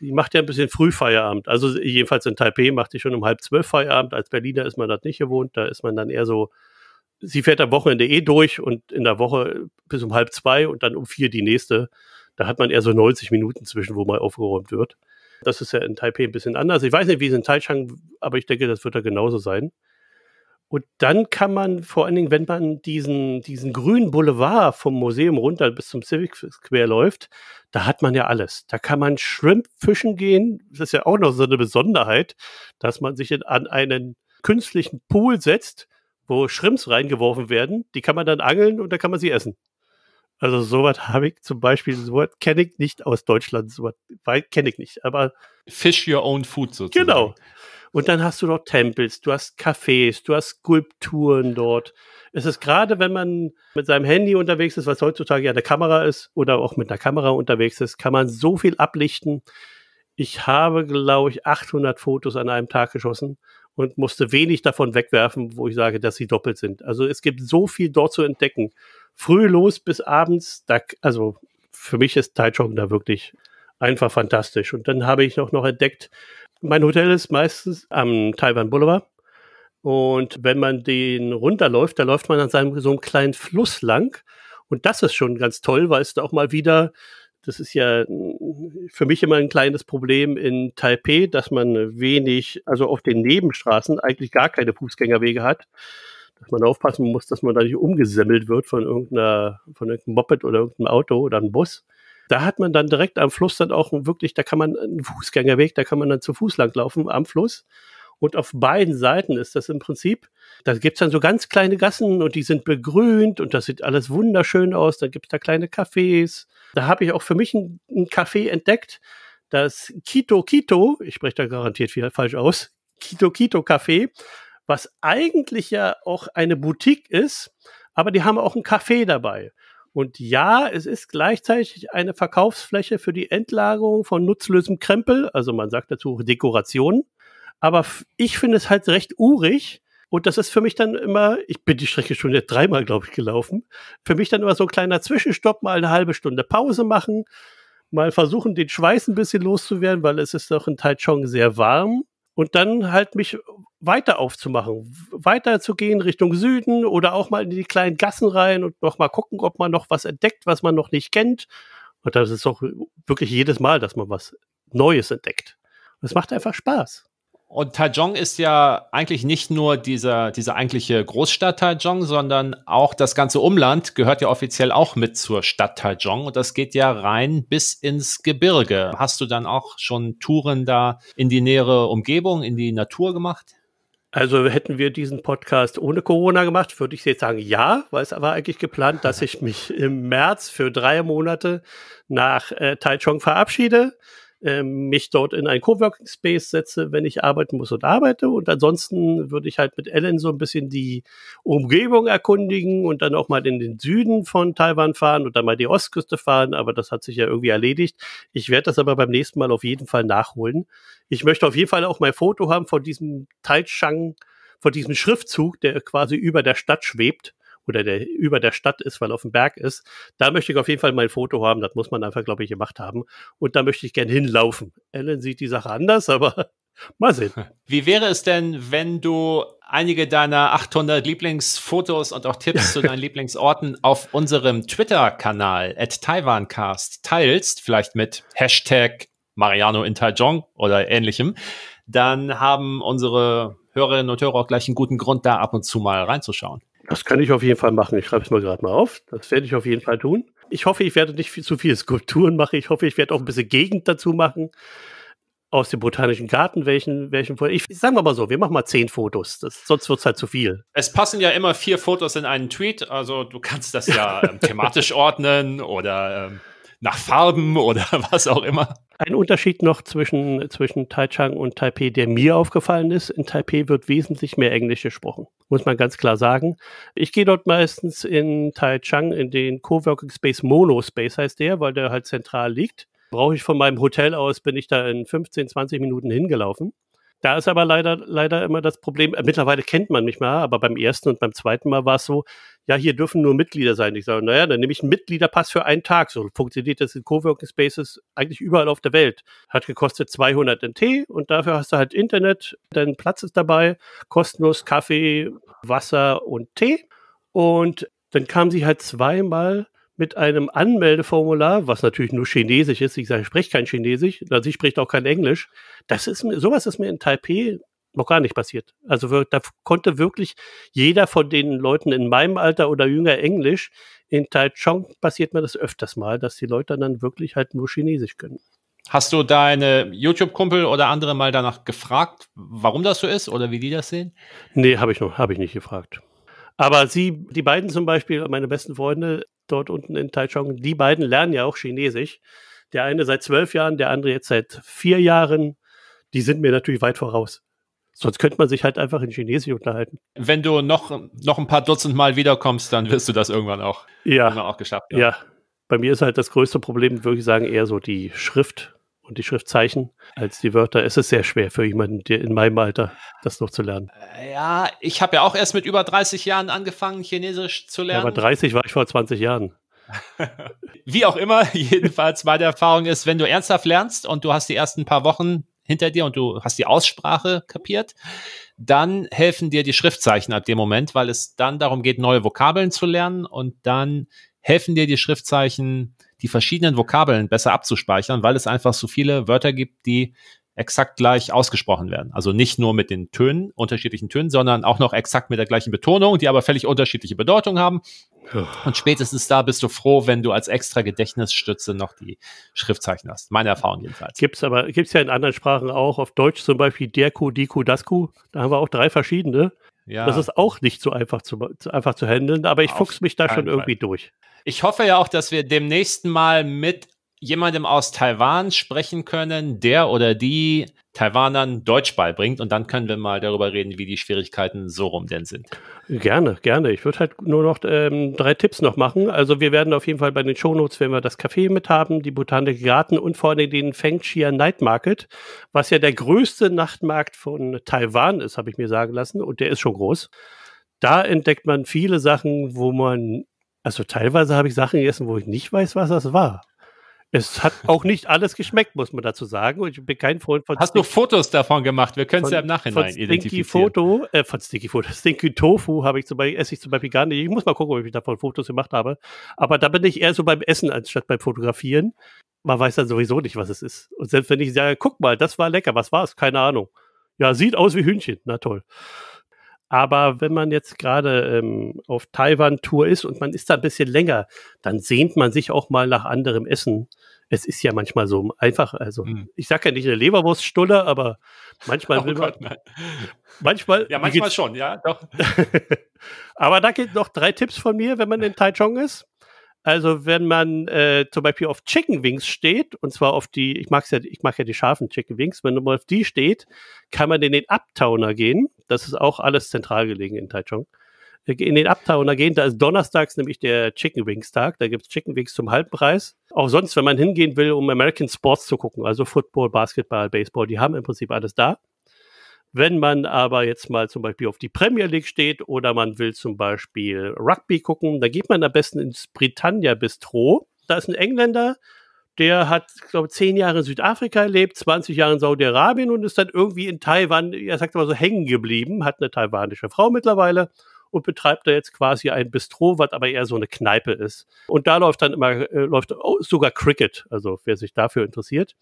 S2: Sie macht ja ein bisschen früh Feierabend. Also jedenfalls in Taipei macht sie schon um halb zwölf Feierabend. Als Berliner ist man das nicht gewohnt. Da ist man dann eher so, sie fährt am Wochenende eh durch und in der Woche bis um halb zwei und dann um vier die nächste. Da hat man eher so 90 Minuten zwischen, wo mal aufgeräumt wird. Das ist ja in Taipei ein bisschen anders. Ich weiß nicht, wie es in Taichung, aber ich denke, das wird da genauso sein. Und dann kann man vor allen Dingen, wenn man diesen, diesen grünen Boulevard vom Museum runter bis zum Civic Square läuft, da hat man ja alles. Da kann man Shrimp fischen gehen. Das ist ja auch noch so eine Besonderheit, dass man sich in, an einen künstlichen Pool setzt, wo Shrimps reingeworfen werden. Die kann man dann angeln und dann kann man sie essen. Also sowas habe ich zum Beispiel, sowas kenne ich nicht aus Deutschland, sowas kenne ich nicht. Aber
S1: Fish your own food sozusagen.
S2: Genau. Und dann hast du dort Tempels, du hast Cafés, du hast Skulpturen dort. Es ist gerade, wenn man mit seinem Handy unterwegs ist, was heutzutage ja eine Kamera ist, oder auch mit einer Kamera unterwegs ist, kann man so viel ablichten. Ich habe, glaube ich, 800 Fotos an einem Tag geschossen und musste wenig davon wegwerfen, wo ich sage, dass sie doppelt sind. Also es gibt so viel dort zu entdecken. Früh los bis abends, da, also für mich ist Taichung da wirklich einfach fantastisch. Und dann habe ich noch, noch entdeckt, mein Hotel ist meistens am Taiwan Boulevard. Und wenn man den runterläuft, da läuft man an seinem so einem kleinen Fluss lang. Und das ist schon ganz toll, weil es da auch mal wieder, das ist ja für mich immer ein kleines Problem in Taipei, dass man wenig, also auf den Nebenstraßen eigentlich gar keine Fußgängerwege hat. Dass man aufpassen muss, dass man da nicht umgesemmelt wird von irgendeiner, von irgendeinem Moped oder irgendeinem Auto oder einem Bus. Da hat man dann direkt am Fluss dann auch wirklich, da kann man einen Fußgängerweg, da kann man dann zu Fuß langlaufen am Fluss. Und auf beiden Seiten ist das im Prinzip, da gibt's dann so ganz kleine Gassen und die sind begrünt und das sieht alles wunderschön aus. Da gibt's da kleine Cafés. Da habe ich auch für mich ein, Café entdeckt, das Kito Kito, ich spreche da garantiert viel falsch aus, Kito Kito Café, was eigentlich ja auch eine Boutique ist, aber die haben auch ein Café dabei. Und ja, es ist gleichzeitig eine Verkaufsfläche für die Endlagerung von nutzlösem Krempel, also man sagt dazu Dekoration. Aber ich finde es halt recht urig. Und das ist für mich dann immer, ich bin die Strecke schon jetzt dreimal, glaube ich, gelaufen. Für mich dann immer so ein kleiner Zwischenstopp, mal eine halbe Stunde Pause machen, mal versuchen, den Schweiß ein bisschen loszuwerden, weil es ist doch in Taichung sehr warm und dann halt mich weiter aufzumachen, weiter zu gehen Richtung Süden oder auch mal in die kleinen Gassen rein und noch mal gucken, ob man noch was entdeckt, was man noch nicht kennt. Und das ist auch wirklich jedes Mal, dass man was Neues entdeckt. Es macht einfach Spaß.
S1: Und Taichung ist ja eigentlich nicht nur dieser, diese eigentliche Großstadt Taichung, sondern auch das ganze Umland gehört ja offiziell auch mit zur Stadt Taichung. Und das geht ja rein bis ins Gebirge. Hast du dann auch schon Touren da in die nähere Umgebung, in die Natur gemacht?
S2: Also hätten wir diesen Podcast ohne Corona gemacht, würde ich jetzt sagen ja, weil es war eigentlich geplant, dass ich mich im März für drei Monate nach äh, Taichung verabschiede ähm, mich dort in ein Coworking Space setze, wenn ich arbeiten muss und arbeite. Und ansonsten würde ich halt mit Ellen so ein bisschen die Umgebung erkundigen und dann auch mal in den Süden von Taiwan fahren und dann mal die Ostküste fahren. Aber das hat sich ja irgendwie erledigt. Ich werde das aber beim nächsten Mal auf jeden Fall nachholen. Ich möchte auf jeden Fall auch mein Foto haben von diesem Taichung, von diesem Schriftzug, der quasi über der Stadt schwebt oder der über der Stadt ist, weil auf dem Berg ist, da möchte ich auf jeden Fall mein Foto haben. Das muss man einfach, glaube ich, gemacht haben. Und da möchte ich gern hinlaufen. Ellen sieht die Sache anders, aber mal sehen.
S1: Wie wäre es denn, wenn du einige deiner 800 Lieblingsfotos und auch Tipps zu deinen Lieblingsorten auf unserem Twitter-Kanal at TaiwanCast teilst, vielleicht mit Hashtag Mariano in Taichung oder ähnlichem, dann haben unsere Hörerinnen und Hörer auch gleich einen guten Grund, da ab und zu mal reinzuschauen.
S2: Das kann ich auf jeden Fall machen. Ich schreibe es mal gerade mal auf. Das werde ich auf jeden Fall tun. Ich hoffe, ich werde nicht viel, zu viele Skulpturen machen. Ich hoffe, ich werde auch ein bisschen Gegend dazu machen. Aus dem Botanischen Garten, welchen, welchen ich sagen wir mal so, wir machen mal zehn Fotos. Das, sonst wird es halt zu viel.
S1: Es passen ja immer vier Fotos in einen Tweet. Also du kannst das ja ähm, thematisch ordnen oder ähm, nach Farben oder was auch immer.
S2: Ein Unterschied noch zwischen, zwischen Taichung und Taipei, der mir aufgefallen ist. In Taipei wird wesentlich mehr Englisch gesprochen. Muss man ganz klar sagen. Ich gehe dort meistens in Taichung in den Coworking Space Monospace heißt der, weil der halt zentral liegt. Brauche ich von meinem Hotel aus, bin ich da in 15, 20 Minuten hingelaufen. Da ist aber leider, leider immer das Problem, äh, mittlerweile kennt man mich mal, aber beim ersten und beim zweiten Mal war es so, ja, hier dürfen nur Mitglieder sein. Ich sage, naja, dann nehme ich einen Mitgliederpass für einen Tag. So funktioniert das in Coworking Spaces eigentlich überall auf der Welt. Hat gekostet 200 NT und dafür hast du halt Internet, dein Platz ist dabei, kostenlos Kaffee, Wasser und Tee. Und dann kam sie halt zweimal mit einem Anmeldeformular, was natürlich nur Chinesisch ist. Ich sage, ich spreche kein Chinesisch, also sie spricht auch kein Englisch. Das ist mir, sowas ist mir in Taipei noch gar nicht passiert. Also da konnte wirklich jeder von den Leuten in meinem Alter oder jünger Englisch. In Taichung passiert mir das öfters mal, dass die Leute dann wirklich halt nur Chinesisch können.
S1: Hast du deine YouTube-Kumpel oder andere mal danach gefragt, warum das so ist oder wie die das sehen?
S2: Nee, habe ich noch, habe ich nicht gefragt. Aber sie, die beiden zum Beispiel, meine besten Freunde dort unten in Taichung, die beiden lernen ja auch Chinesisch. Der eine seit zwölf Jahren, der andere jetzt seit vier Jahren. Die sind mir natürlich weit voraus. Sonst könnte man sich halt einfach in Chinesisch unterhalten.
S1: Wenn du noch, noch ein paar Dutzend Mal wiederkommst, dann wirst du das irgendwann auch,
S2: ja.
S1: irgendwann auch geschafft
S2: haben. Ja. Bei mir ist halt das größte Problem, würde ich sagen, eher so die Schrift und die Schriftzeichen als die Wörter. Es ist sehr schwer für jemanden, der in meinem Alter das noch zu lernen.
S1: Äh, ja, ich habe ja auch erst mit über 30 Jahren angefangen, Chinesisch zu lernen. Ja,
S2: aber 30 war ich vor 20 Jahren.
S1: Wie auch immer, jedenfalls meine Erfahrung ist, wenn du ernsthaft lernst und du hast die ersten paar Wochen hinter dir und du hast die Aussprache kapiert, dann helfen dir die Schriftzeichen ab dem Moment, weil es dann darum geht, neue Vokabeln zu lernen und dann helfen dir die Schriftzeichen, die verschiedenen Vokabeln besser abzuspeichern, weil es einfach so viele Wörter gibt, die exakt gleich ausgesprochen werden. Also nicht nur mit den Tönen, unterschiedlichen Tönen, sondern auch noch exakt mit der gleichen Betonung, die aber völlig unterschiedliche Bedeutung haben. Und spätestens da bist du froh, wenn du als extra Gedächtnisstütze noch die Schriftzeichen hast. Meine Erfahrung jedenfalls.
S2: Gibt's aber, gibt's ja in anderen Sprachen auch. Auf Deutsch zum Beispiel derku, diku, dasku. Da haben wir auch drei verschiedene. Ja. Das ist auch nicht so einfach zu, einfach zu handeln, aber ich fuchs mich da schon Fall. irgendwie durch.
S1: Ich hoffe ja auch, dass wir demnächst mal mit jemandem aus Taiwan sprechen können, der oder die Taiwanern Deutsch beibringt und dann können wir mal darüber reden, wie die Schwierigkeiten so rum denn sind.
S2: Gerne, gerne. Ich würde halt nur noch ähm, drei Tipps noch machen. Also wir werden auf jeden Fall bei den Shownotes, wenn wir das Café mit haben, die Botanik Garten und vor allem den Feng Chia Night Market, was ja der größte Nachtmarkt von Taiwan ist, habe ich mir sagen lassen und der ist schon groß. Da entdeckt man viele Sachen, wo man also teilweise habe ich Sachen gegessen, wo ich nicht weiß, was das war. Es hat auch nicht alles geschmeckt, muss man dazu sagen. Und ich bin kein Freund von.
S1: Hast du Fotos davon gemacht? Wir können es ja im Nachhinein von Stinky identifizieren.
S2: Foto, äh, von Stinky Foto, Stinky Tofu habe ich zum Beispiel, esse ich zum Beispiel gar nicht. Ich muss mal gucken, ob ich davon Fotos gemacht habe. Aber da bin ich eher so beim Essen anstatt beim Fotografieren. Man weiß dann sowieso nicht, was es ist. Und selbst wenn ich sage, guck mal, das war lecker, was war es? Keine Ahnung. Ja, sieht aus wie Hühnchen. Na toll. Aber wenn man jetzt gerade ähm, auf Taiwan-Tour ist und man ist da ein bisschen länger, dann sehnt man sich auch mal nach anderem Essen. Es ist ja manchmal so einfach, also hm. ich sage ja nicht eine Leberwurststulle, aber manchmal oh will man. Gott, manchmal.
S1: Ja, manchmal schon, ja, doch.
S2: aber da gibt noch drei Tipps von mir, wenn man in Taichung ist. Also wenn man äh, zum Beispiel auf Chicken Wings steht, und zwar auf die, ich mag's ja, ich mag ja die scharfen Chicken Wings, wenn man auf die steht, kann man in den Uptowner gehen. Das ist auch alles zentral gelegen in Taichung. Äh, in den Uptowner gehen, da ist donnerstags nämlich der Chicken Wings Tag. Da gibt's Chicken Wings zum halben Preis. Auch sonst, wenn man hingehen will, um American Sports zu gucken, also Football, Basketball, Baseball, die haben im Prinzip alles da. Wenn man aber jetzt mal zum Beispiel auf die Premier League steht oder man will zum Beispiel Rugby gucken, da geht man am besten ins Britannia Bistro. Da ist ein Engländer, der hat, glaube ich, zehn Jahre in Südafrika gelebt, 20 Jahre in Saudi-Arabien und ist dann irgendwie in Taiwan, er sagt immer so, hängen geblieben, hat eine taiwanische Frau mittlerweile und betreibt da jetzt quasi ein Bistro, was aber eher so eine Kneipe ist. Und da läuft dann immer, äh, läuft oh, sogar Cricket, also wer sich dafür interessiert.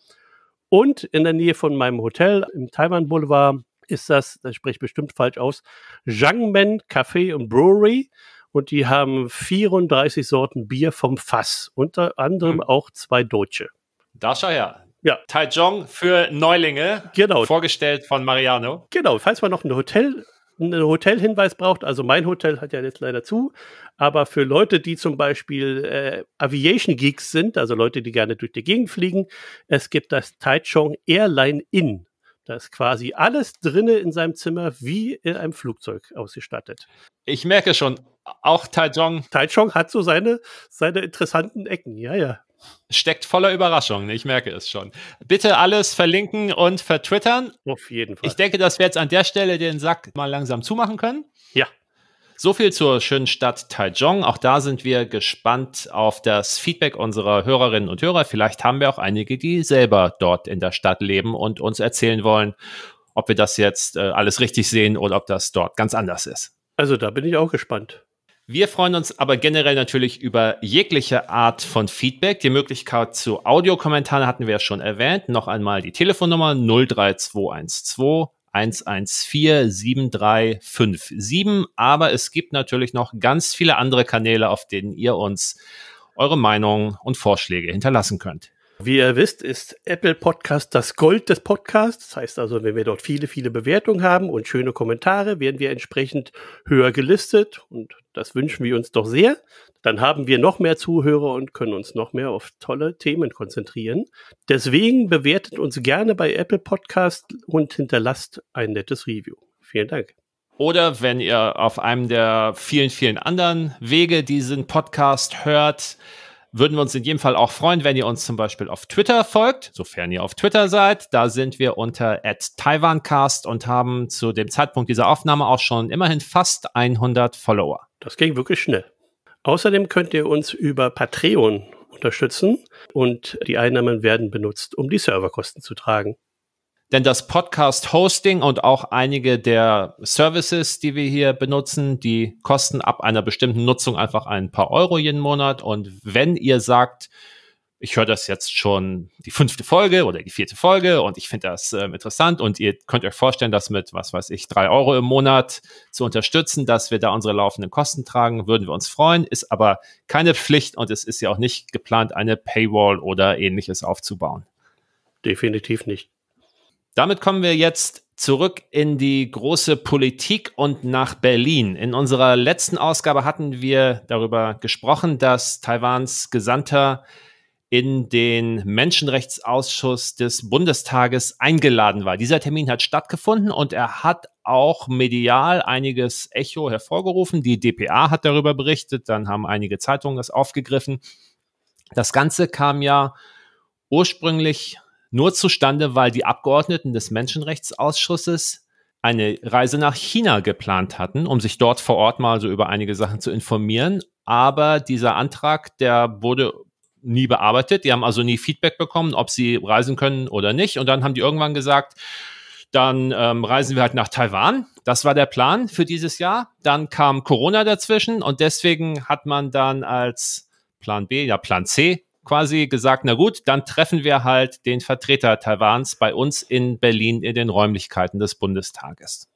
S2: Und in der Nähe von meinem Hotel im Taiwan Boulevard ist das, das spricht bestimmt falsch aus, Zhangmen Café und Brewery. Und die haben 34 Sorten Bier vom Fass, unter anderem hm. auch zwei deutsche.
S1: Da schau her. Ja. Taichung für Neulinge. Genau. Vorgestellt von Mariano.
S2: Genau. Falls man noch ein Hotel einen Hotelhinweis braucht, also mein Hotel hat ja jetzt leider zu, aber für Leute, die zum Beispiel äh, Aviation Geeks sind, also Leute, die gerne durch die Gegend fliegen, es gibt das Taichung Airline Inn. Da ist quasi alles drinne in seinem Zimmer wie in einem Flugzeug ausgestattet.
S1: Ich merke schon, auch Taichung.
S2: Taichung hat so seine, seine interessanten Ecken, ja, ja.
S1: Steckt voller Überraschungen, ich merke es schon. Bitte alles verlinken und vertwittern.
S2: Auf jeden Fall.
S1: Ich denke, dass wir jetzt an der Stelle den Sack mal langsam zumachen können.
S2: Ja.
S1: So viel zur schönen Stadt Taichung. Auch da sind wir gespannt auf das Feedback unserer Hörerinnen und Hörer. Vielleicht haben wir auch einige, die selber dort in der Stadt leben und uns erzählen wollen, ob wir das jetzt äh, alles richtig sehen oder ob das dort ganz anders ist.
S2: Also da bin ich auch gespannt.
S1: Wir freuen uns aber generell natürlich über jegliche Art von Feedback. Die Möglichkeit zu Audiokommentaren hatten wir ja schon erwähnt. Noch einmal die Telefonnummer 03212 114 7357. Aber es gibt natürlich noch ganz viele andere Kanäle, auf denen ihr uns eure Meinung und Vorschläge hinterlassen könnt.
S2: Wie ihr wisst, ist Apple Podcast das Gold des Podcasts. Das heißt also, wenn wir dort viele, viele Bewertungen haben und schöne Kommentare, werden wir entsprechend höher gelistet. Und das wünschen wir uns doch sehr. Dann haben wir noch mehr Zuhörer und können uns noch mehr auf tolle Themen konzentrieren. Deswegen bewertet uns gerne bei Apple Podcast und hinterlasst ein nettes Review. Vielen Dank.
S1: Oder wenn ihr auf einem der vielen, vielen anderen Wege diesen Podcast hört, würden wir uns in jedem Fall auch freuen, wenn ihr uns zum Beispiel auf Twitter folgt, sofern ihr auf Twitter seid. Da sind wir unter @taiwancast und haben zu dem Zeitpunkt dieser Aufnahme auch schon immerhin fast 100 Follower.
S2: Das ging wirklich schnell. Außerdem könnt ihr uns über Patreon unterstützen und die Einnahmen werden benutzt, um die Serverkosten zu tragen.
S1: Denn das Podcast-Hosting und auch einige der Services, die wir hier benutzen, die kosten ab einer bestimmten Nutzung einfach ein paar Euro jeden Monat. Und wenn ihr sagt, ich höre das jetzt schon die fünfte Folge oder die vierte Folge und ich finde das äh, interessant und ihr könnt euch vorstellen, das mit, was weiß ich, drei Euro im Monat zu unterstützen, dass wir da unsere laufenden Kosten tragen, würden wir uns freuen, ist aber keine Pflicht und es ist ja auch nicht geplant, eine Paywall oder ähnliches aufzubauen.
S2: Definitiv nicht.
S1: Damit kommen wir jetzt zurück in die große Politik und nach Berlin. In unserer letzten Ausgabe hatten wir darüber gesprochen, dass Taiwans Gesandter in den Menschenrechtsausschuss des Bundestages eingeladen war. Dieser Termin hat stattgefunden und er hat auch medial einiges Echo hervorgerufen. Die DPA hat darüber berichtet, dann haben einige Zeitungen das aufgegriffen. Das Ganze kam ja ursprünglich nur zustande, weil die Abgeordneten des Menschenrechtsausschusses eine Reise nach China geplant hatten, um sich dort vor Ort mal so über einige Sachen zu informieren. Aber dieser Antrag, der wurde nie bearbeitet. Die haben also nie Feedback bekommen, ob sie reisen können oder nicht. Und dann haben die irgendwann gesagt, dann ähm, reisen wir halt nach Taiwan. Das war der Plan für dieses Jahr. Dann kam Corona dazwischen und deswegen hat man dann als Plan B, ja Plan C quasi gesagt, na gut, dann treffen wir halt den Vertreter Taiwans bei uns in Berlin in den Räumlichkeiten des Bundestages.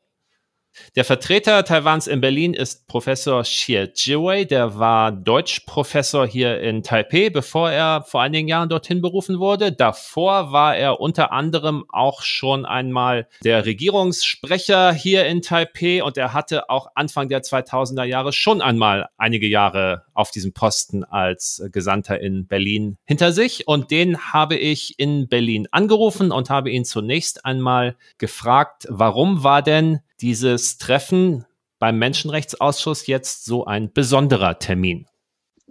S1: Der Vertreter Taiwans in Berlin ist Professor Xie Jiwei. Der war Deutschprofessor hier in Taipei, bevor er vor einigen Jahren dorthin berufen wurde. Davor war er unter anderem auch schon einmal der Regierungssprecher hier in Taipei und er hatte auch Anfang der 2000er Jahre schon einmal einige Jahre auf diesem Posten als Gesandter in Berlin hinter sich. Und den habe ich in Berlin angerufen und habe ihn zunächst einmal gefragt, warum war denn dieses Treffen beim Menschenrechtsausschuss jetzt so ein besonderer Termin?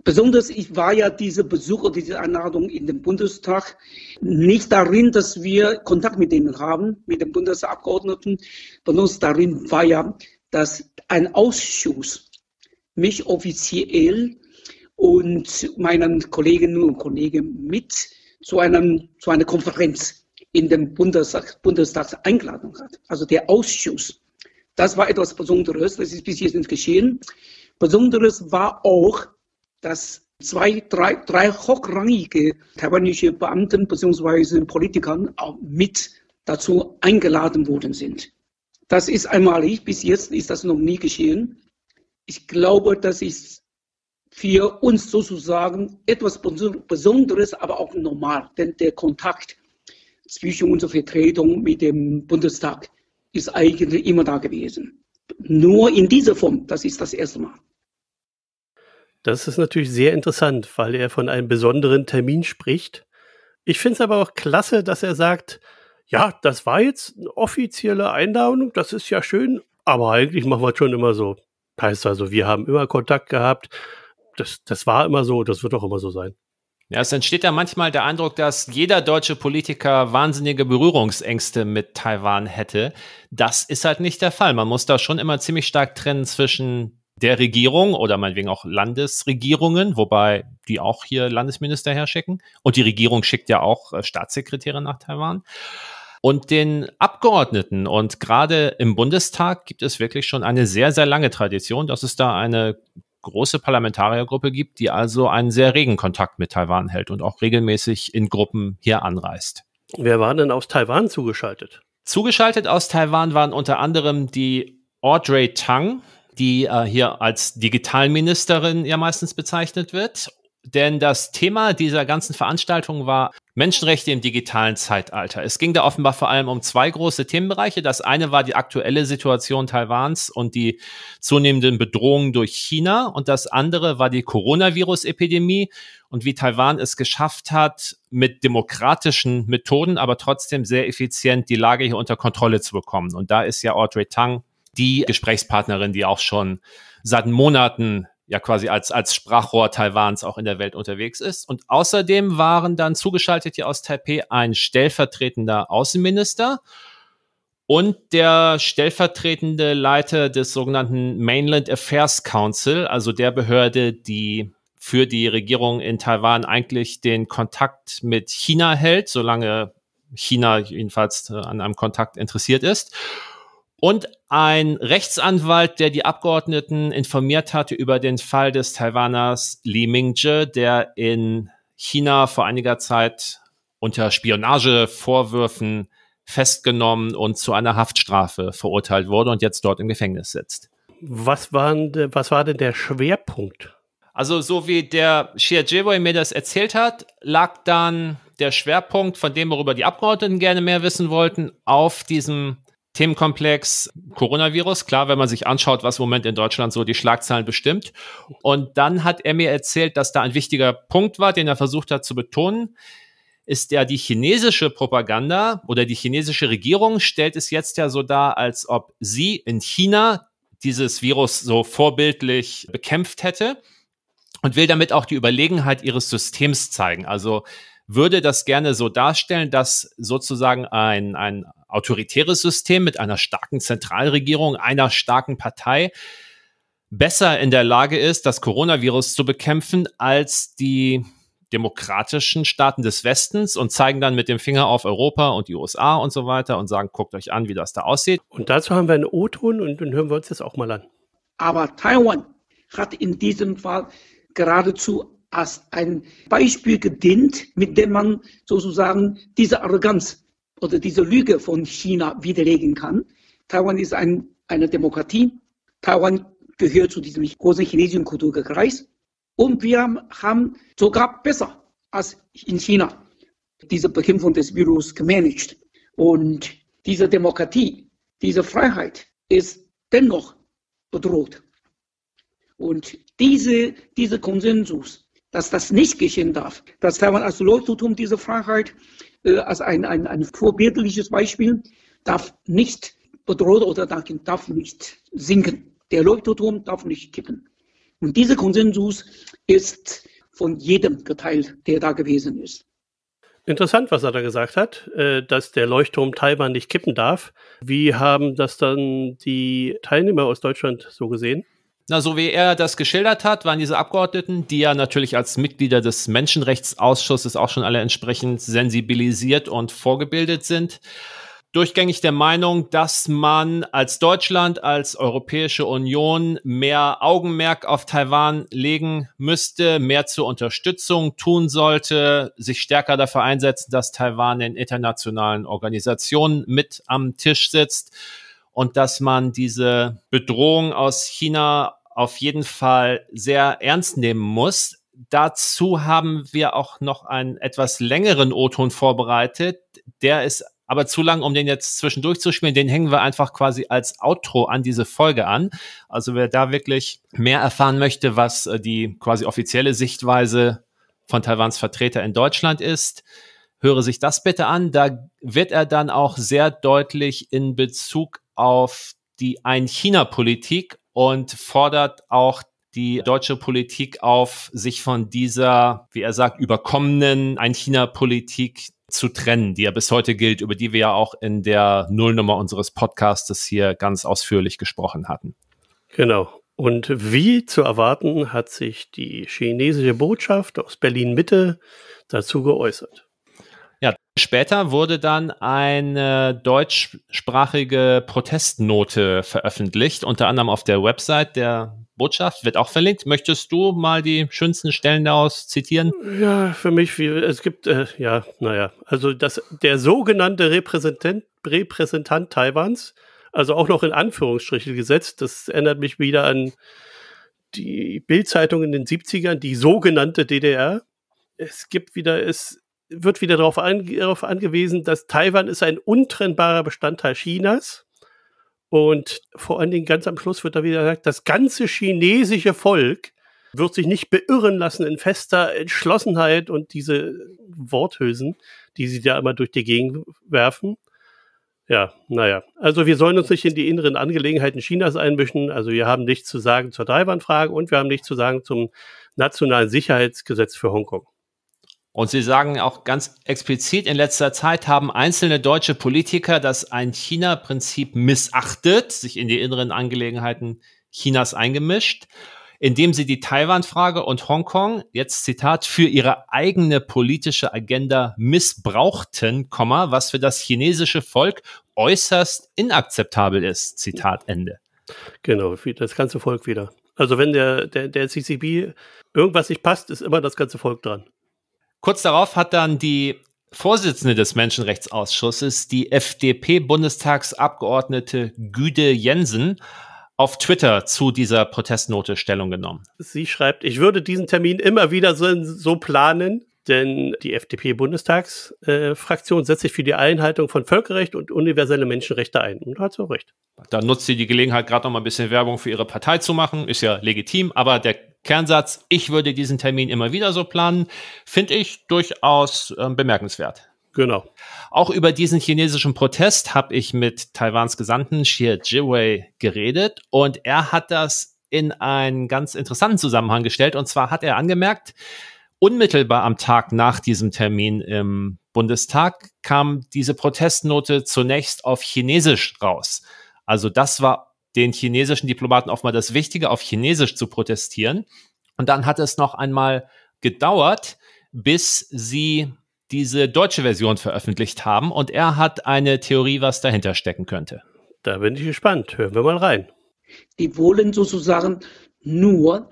S4: Besonders ich war ja diese Besucher, diese Einladung in den Bundestag nicht darin, dass wir Kontakt mit denen haben, mit den Bundesabgeordneten. Besonders darin war ja, dass ein Ausschuss mich offiziell und meinen Kolleginnen und Kollegen mit zu, einem, zu einer Konferenz in den Bundestag, Bundestag eingeladen hat. Also der Ausschuss das war etwas Besonderes, das ist bis jetzt nicht geschehen. Besonderes war auch, dass zwei, drei, drei hochrangige taiwanische Beamten bzw. Politikern auch mit dazu eingeladen worden sind. Das ist einmalig, bis jetzt ist das noch nie geschehen. Ich glaube, das ist für uns sozusagen etwas Besonderes, aber auch normal, denn der Kontakt zwischen unserer Vertretung mit dem Bundestag ist eigentlich immer da gewesen. Nur in dieser Form, das ist das erste Mal.
S2: Das ist natürlich sehr interessant, weil er von einem besonderen Termin spricht. Ich finde es aber auch klasse, dass er sagt, ja, das war jetzt eine offizielle Einladung, das ist ja schön, aber eigentlich machen wir es schon immer so. Heißt also, wir haben immer Kontakt gehabt. Das, das war immer so, das wird auch immer so sein.
S1: Ja, es entsteht ja manchmal der Eindruck, dass jeder deutsche Politiker wahnsinnige Berührungsängste mit Taiwan hätte. Das ist halt nicht der Fall. Man muss da schon immer ziemlich stark trennen zwischen der Regierung oder meinetwegen auch Landesregierungen, wobei die auch hier Landesminister herschicken. Und die Regierung schickt ja auch äh, Staatssekretäre nach Taiwan. Und den Abgeordneten. Und gerade im Bundestag gibt es wirklich schon eine sehr, sehr lange Tradition, dass es da eine große Parlamentariergruppe gibt, die also einen sehr regen Kontakt mit Taiwan hält und auch regelmäßig in Gruppen hier anreist.
S2: Wer war denn aus Taiwan zugeschaltet?
S1: Zugeschaltet aus Taiwan waren unter anderem die Audrey Tang, die äh, hier als Digitalministerin ja meistens bezeichnet wird. Denn das Thema dieser ganzen Veranstaltung war Menschenrechte im digitalen Zeitalter. Es ging da offenbar vor allem um zwei große Themenbereiche. Das eine war die aktuelle Situation Taiwans und die zunehmenden Bedrohungen durch China. Und das andere war die Coronavirus-Epidemie und wie Taiwan es geschafft hat, mit demokratischen Methoden, aber trotzdem sehr effizient die Lage hier unter Kontrolle zu bekommen. Und da ist ja Audrey Tang die Gesprächspartnerin, die auch schon seit Monaten ja quasi als, als Sprachrohr Taiwans auch in der Welt unterwegs ist. Und außerdem waren dann zugeschaltet hier aus Taipei ein stellvertretender Außenminister und der stellvertretende Leiter des sogenannten Mainland Affairs Council, also der Behörde, die für die Regierung in Taiwan eigentlich den Kontakt mit China hält, solange China jedenfalls äh, an einem Kontakt interessiert ist und ein Rechtsanwalt, der die Abgeordneten informiert hatte über den Fall des Taiwaners Li Mingzhe, der in China vor einiger Zeit unter Spionagevorwürfen festgenommen und zu einer Haftstrafe verurteilt wurde und jetzt dort im Gefängnis sitzt.
S2: Was, waren, was war denn der Schwerpunkt?
S1: Also so wie der Xie Jiwei mir das erzählt hat, lag dann der Schwerpunkt von dem, worüber die Abgeordneten gerne mehr wissen wollten, auf diesem Themenkomplex Coronavirus. Klar, wenn man sich anschaut, was im Moment in Deutschland so die Schlagzeilen bestimmt. Und dann hat er mir erzählt, dass da ein wichtiger Punkt war, den er versucht hat zu betonen, ist ja die chinesische Propaganda oder die chinesische Regierung stellt es jetzt ja so dar, als ob sie in China dieses Virus so vorbildlich bekämpft hätte und will damit auch die Überlegenheit ihres Systems zeigen. Also würde das gerne so darstellen, dass sozusagen ein, ein autoritäres System mit einer starken Zentralregierung, einer starken Partei besser in der Lage ist, das Coronavirus zu bekämpfen als die demokratischen Staaten des Westens und zeigen dann mit dem Finger auf Europa und die USA und so weiter und sagen, guckt euch an, wie das da aussieht.
S2: Und dazu haben wir einen O-Ton und dann hören wir uns das auch mal an.
S4: Aber Taiwan hat in diesem Fall geradezu als ein Beispiel gedient, mit dem man sozusagen diese Arroganz oder diese Lüge von China widerlegen kann. Taiwan ist ein, eine Demokratie. Taiwan gehört zu diesem großen chinesischen Kulturkreis. Und wir haben sogar besser als in China diese Bekämpfung des Virus gemanagt. Und diese Demokratie, diese Freiheit ist dennoch bedroht. Und diese, diese Konsensus dass das nicht geschehen darf. Dass Taiwan als Leuchtturm diese Freiheit als ein, ein, ein vorbildliches Beispiel darf nicht bedroht oder darf nicht sinken. Der Leuchtturm darf nicht kippen. Und dieser Konsensus ist von jedem geteilt, der da gewesen ist.
S2: Interessant, was er da gesagt hat, äh, dass der Leuchtturm Taiwan nicht kippen darf. Wie haben das dann die Teilnehmer aus Deutschland so gesehen?
S1: Na, so wie er das geschildert hat, waren diese Abgeordneten, die ja natürlich als Mitglieder des Menschenrechtsausschusses auch schon alle entsprechend sensibilisiert und vorgebildet sind, durchgängig der Meinung, dass man als Deutschland, als Europäische Union mehr Augenmerk auf Taiwan legen müsste, mehr zur Unterstützung tun sollte, sich stärker dafür einsetzen, dass Taiwan in internationalen Organisationen mit am Tisch sitzt und dass man diese Bedrohung aus China auf jeden Fall sehr ernst nehmen muss. Dazu haben wir auch noch einen etwas längeren O-Ton vorbereitet. Der ist aber zu lang, um den jetzt zwischendurch zu spielen. Den hängen wir einfach quasi als Outro an diese Folge an. Also wer da wirklich mehr erfahren möchte, was äh, die quasi offizielle Sichtweise von Taiwans Vertreter in Deutschland ist, höre sich das bitte an. Da wird er dann auch sehr deutlich in Bezug auf die Ein-China-Politik und fordert auch die deutsche Politik auf, sich von dieser, wie er sagt, überkommenen Ein-China-Politik zu trennen, die ja bis heute gilt, über die wir ja auch in der Nullnummer unseres Podcastes hier ganz ausführlich gesprochen hatten.
S2: Genau. Und wie zu erwarten, hat sich die chinesische Botschaft aus Berlin Mitte dazu geäußert.
S1: Später wurde dann eine deutschsprachige Protestnote veröffentlicht, unter anderem auf der Website der Botschaft, wird auch verlinkt. Möchtest du mal die schönsten Stellen daraus zitieren?
S2: Ja, für mich, wie, es gibt, äh, ja, naja, also das, der sogenannte Repräsentant, Repräsentant Taiwans, also auch noch in Anführungsstriche gesetzt, das erinnert mich wieder an die Bildzeitung in den 70ern, die sogenannte DDR. Es gibt wieder, es wird wieder darauf, an, darauf angewiesen, dass Taiwan ist ein untrennbarer Bestandteil Chinas. Und vor allen Dingen ganz am Schluss wird da wieder gesagt, das ganze chinesische Volk wird sich nicht beirren lassen in fester Entschlossenheit und diese Worthülsen, die sie da immer durch die Gegend werfen. Ja, naja. Also wir sollen uns nicht in die inneren Angelegenheiten Chinas einmischen. Also wir haben nichts zu sagen zur Taiwan-Frage und wir haben nichts zu sagen zum nationalen Sicherheitsgesetz für Hongkong.
S1: Und Sie sagen auch ganz explizit, in letzter Zeit haben einzelne deutsche Politiker das Ein-China-Prinzip missachtet, sich in die inneren Angelegenheiten Chinas eingemischt, indem sie die Taiwan-Frage und Hongkong, jetzt Zitat, für ihre eigene politische Agenda missbrauchten, was für das chinesische Volk äußerst inakzeptabel ist. Zitat Ende.
S2: Genau, das ganze Volk wieder. Also wenn der, der, der CCB irgendwas nicht passt, ist immer das ganze Volk dran.
S1: Kurz darauf hat dann die Vorsitzende des Menschenrechtsausschusses, die FDP-Bundestagsabgeordnete Güde Jensen, auf Twitter zu dieser Protestnote Stellung genommen.
S2: Sie schreibt, ich würde diesen Termin immer wieder so, so planen, denn die FDP-Bundestagsfraktion äh, setzt sich für die Einhaltung von Völkerrecht und universelle Menschenrechte ein. Und hat so recht.
S1: Da nutzt sie die Gelegenheit, gerade noch mal ein bisschen Werbung für ihre Partei zu machen. Ist ja legitim, aber der Kernsatz, ich würde diesen Termin immer wieder so planen, finde ich durchaus äh, bemerkenswert.
S2: Genau.
S1: Auch über diesen chinesischen Protest habe ich mit Taiwans Gesandten Xie Jiwei geredet und er hat das in einen ganz interessanten Zusammenhang gestellt. Und zwar hat er angemerkt, unmittelbar am Tag nach diesem Termin im Bundestag kam diese Protestnote zunächst auf Chinesisch raus. Also das war den chinesischen Diplomaten oft mal das Wichtige, auf Chinesisch zu protestieren. Und dann hat es noch einmal gedauert, bis sie diese deutsche Version veröffentlicht haben. Und er hat eine Theorie, was dahinter stecken könnte.
S2: Da bin ich gespannt. Hören wir mal rein.
S4: Die wollen sozusagen nur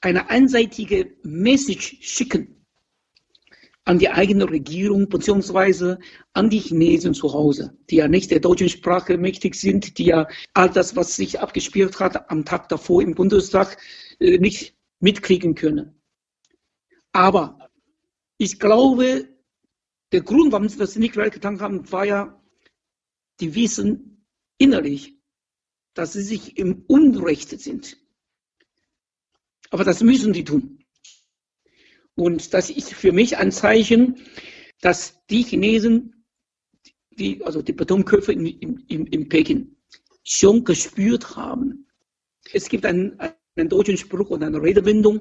S4: eine einseitige Message schicken an die eigene Regierung beziehungsweise an die Chinesen zu Hause, die ja nicht der deutschen Sprache mächtig sind, die ja all das, was sich abgespielt hat am Tag davor im Bundestag, äh, nicht mitkriegen können. Aber ich glaube, der Grund, warum sie das nicht gleich getan haben, war ja, die wissen innerlich, dass sie sich im Unrecht sind. Aber das müssen die tun. Und das ist für mich ein Zeichen, dass die Chinesen, die, also die Betonköpfe in, in, in Peking, schon gespürt haben. Es gibt einen, einen deutschen Spruch und eine Redewendung,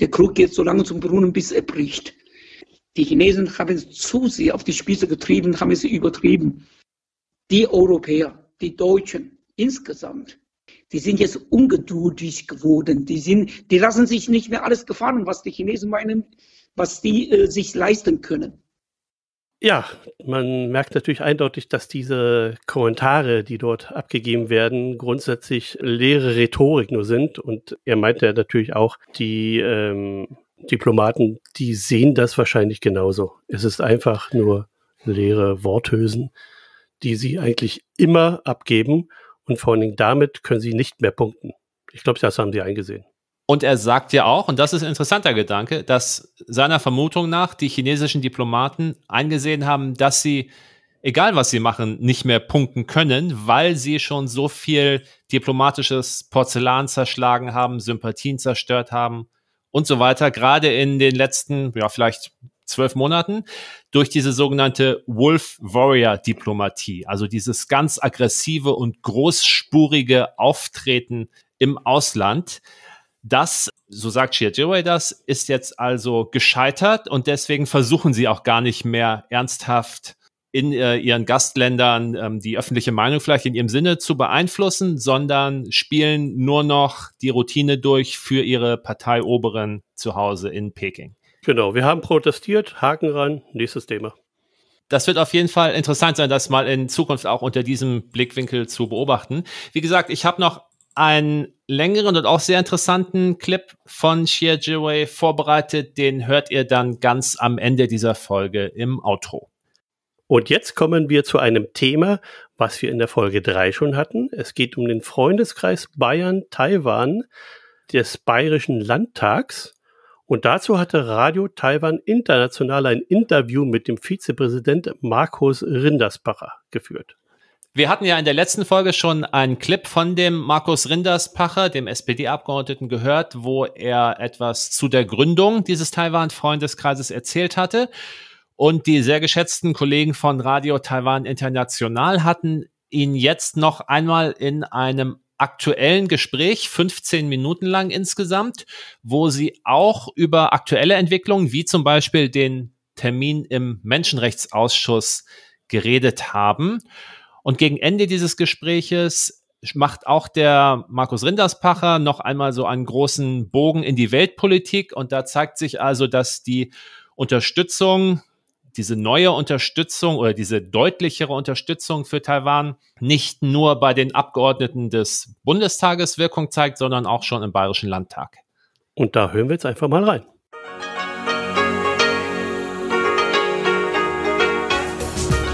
S4: der Krug geht so lange zum Brunnen, bis er bricht. Die Chinesen haben es zu sehr auf die Spitze getrieben, haben es übertrieben. Die Europäer, die Deutschen insgesamt die sind jetzt ungeduldig geworden. Die, sind, die lassen sich nicht mehr alles gefallen, was die Chinesen meinen, was die äh, sich leisten können.
S2: Ja, man merkt natürlich eindeutig, dass diese Kommentare, die dort abgegeben werden, grundsätzlich leere Rhetorik nur sind. Und er meinte natürlich auch, die ähm, Diplomaten, die sehen das wahrscheinlich genauso. Es ist einfach nur leere Worthülsen, die sie eigentlich immer abgeben und vor allen Dingen damit können sie nicht mehr punkten. Ich glaube, das haben sie eingesehen.
S1: Und er sagt ja auch, und das ist ein interessanter Gedanke, dass seiner Vermutung nach die chinesischen Diplomaten eingesehen haben, dass sie, egal was sie machen, nicht mehr punkten können, weil sie schon so viel diplomatisches Porzellan zerschlagen haben, Sympathien zerstört haben und so weiter. Gerade in den letzten, ja, vielleicht zwölf Monaten durch diese sogenannte Wolf Warrior Diplomatie, also dieses ganz aggressive und großspurige Auftreten im Ausland. Das, so sagt Xie Jiwei das, ist jetzt also gescheitert und deswegen versuchen sie auch gar nicht mehr ernsthaft in äh, ihren Gastländern ähm, die öffentliche Meinung vielleicht in ihrem Sinne zu beeinflussen, sondern spielen nur noch die Routine durch für ihre Parteioberen zu Hause in Peking.
S2: Genau, wir haben protestiert, Haken ran, nächstes Thema.
S1: Das wird auf jeden Fall interessant sein, das mal in Zukunft auch unter diesem Blickwinkel zu beobachten. Wie gesagt, ich habe noch einen längeren und auch sehr interessanten Clip von Xie Jiwei vorbereitet. Den hört ihr dann ganz am Ende dieser Folge im Outro.
S2: Und jetzt kommen wir zu einem Thema, was wir in der Folge 3 schon hatten. Es geht um den Freundeskreis Bayern-Taiwan des Bayerischen Landtags. Und dazu hatte Radio Taiwan International ein Interview mit dem Vizepräsident Markus Rindersbacher geführt.
S1: Wir hatten ja in der letzten Folge schon einen Clip von dem Markus Rinderspacher, dem SPD-Abgeordneten, gehört, wo er etwas zu der Gründung dieses Taiwan-Freundeskreises erzählt hatte. Und die sehr geschätzten Kollegen von Radio Taiwan International hatten ihn jetzt noch einmal in einem aktuellen Gespräch, 15 Minuten lang insgesamt, wo sie auch über aktuelle Entwicklungen, wie zum Beispiel den Termin im Menschenrechtsausschuss geredet haben. Und gegen Ende dieses Gespräches macht auch der Markus Rinderspacher noch einmal so einen großen Bogen in die Weltpolitik. Und da zeigt sich also, dass die Unterstützung diese neue Unterstützung oder diese deutlichere Unterstützung für Taiwan nicht nur bei den Abgeordneten des Bundestages Wirkung zeigt, sondern auch schon im Bayerischen Landtag.
S2: Und da hören wir jetzt einfach mal rein.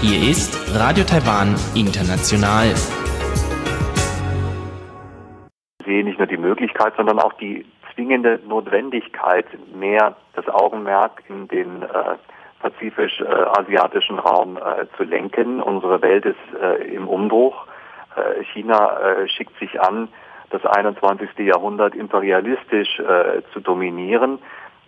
S5: Hier ist Radio Taiwan International.
S6: Ich sehe nicht nur die Möglichkeit, sondern auch die zwingende Notwendigkeit, mehr das Augenmerk in den äh, pazifisch-asiatischen Raum äh, zu lenken. Unsere Welt ist äh, im Umbruch. Äh, China äh, schickt sich an, das 21. Jahrhundert imperialistisch äh, zu dominieren.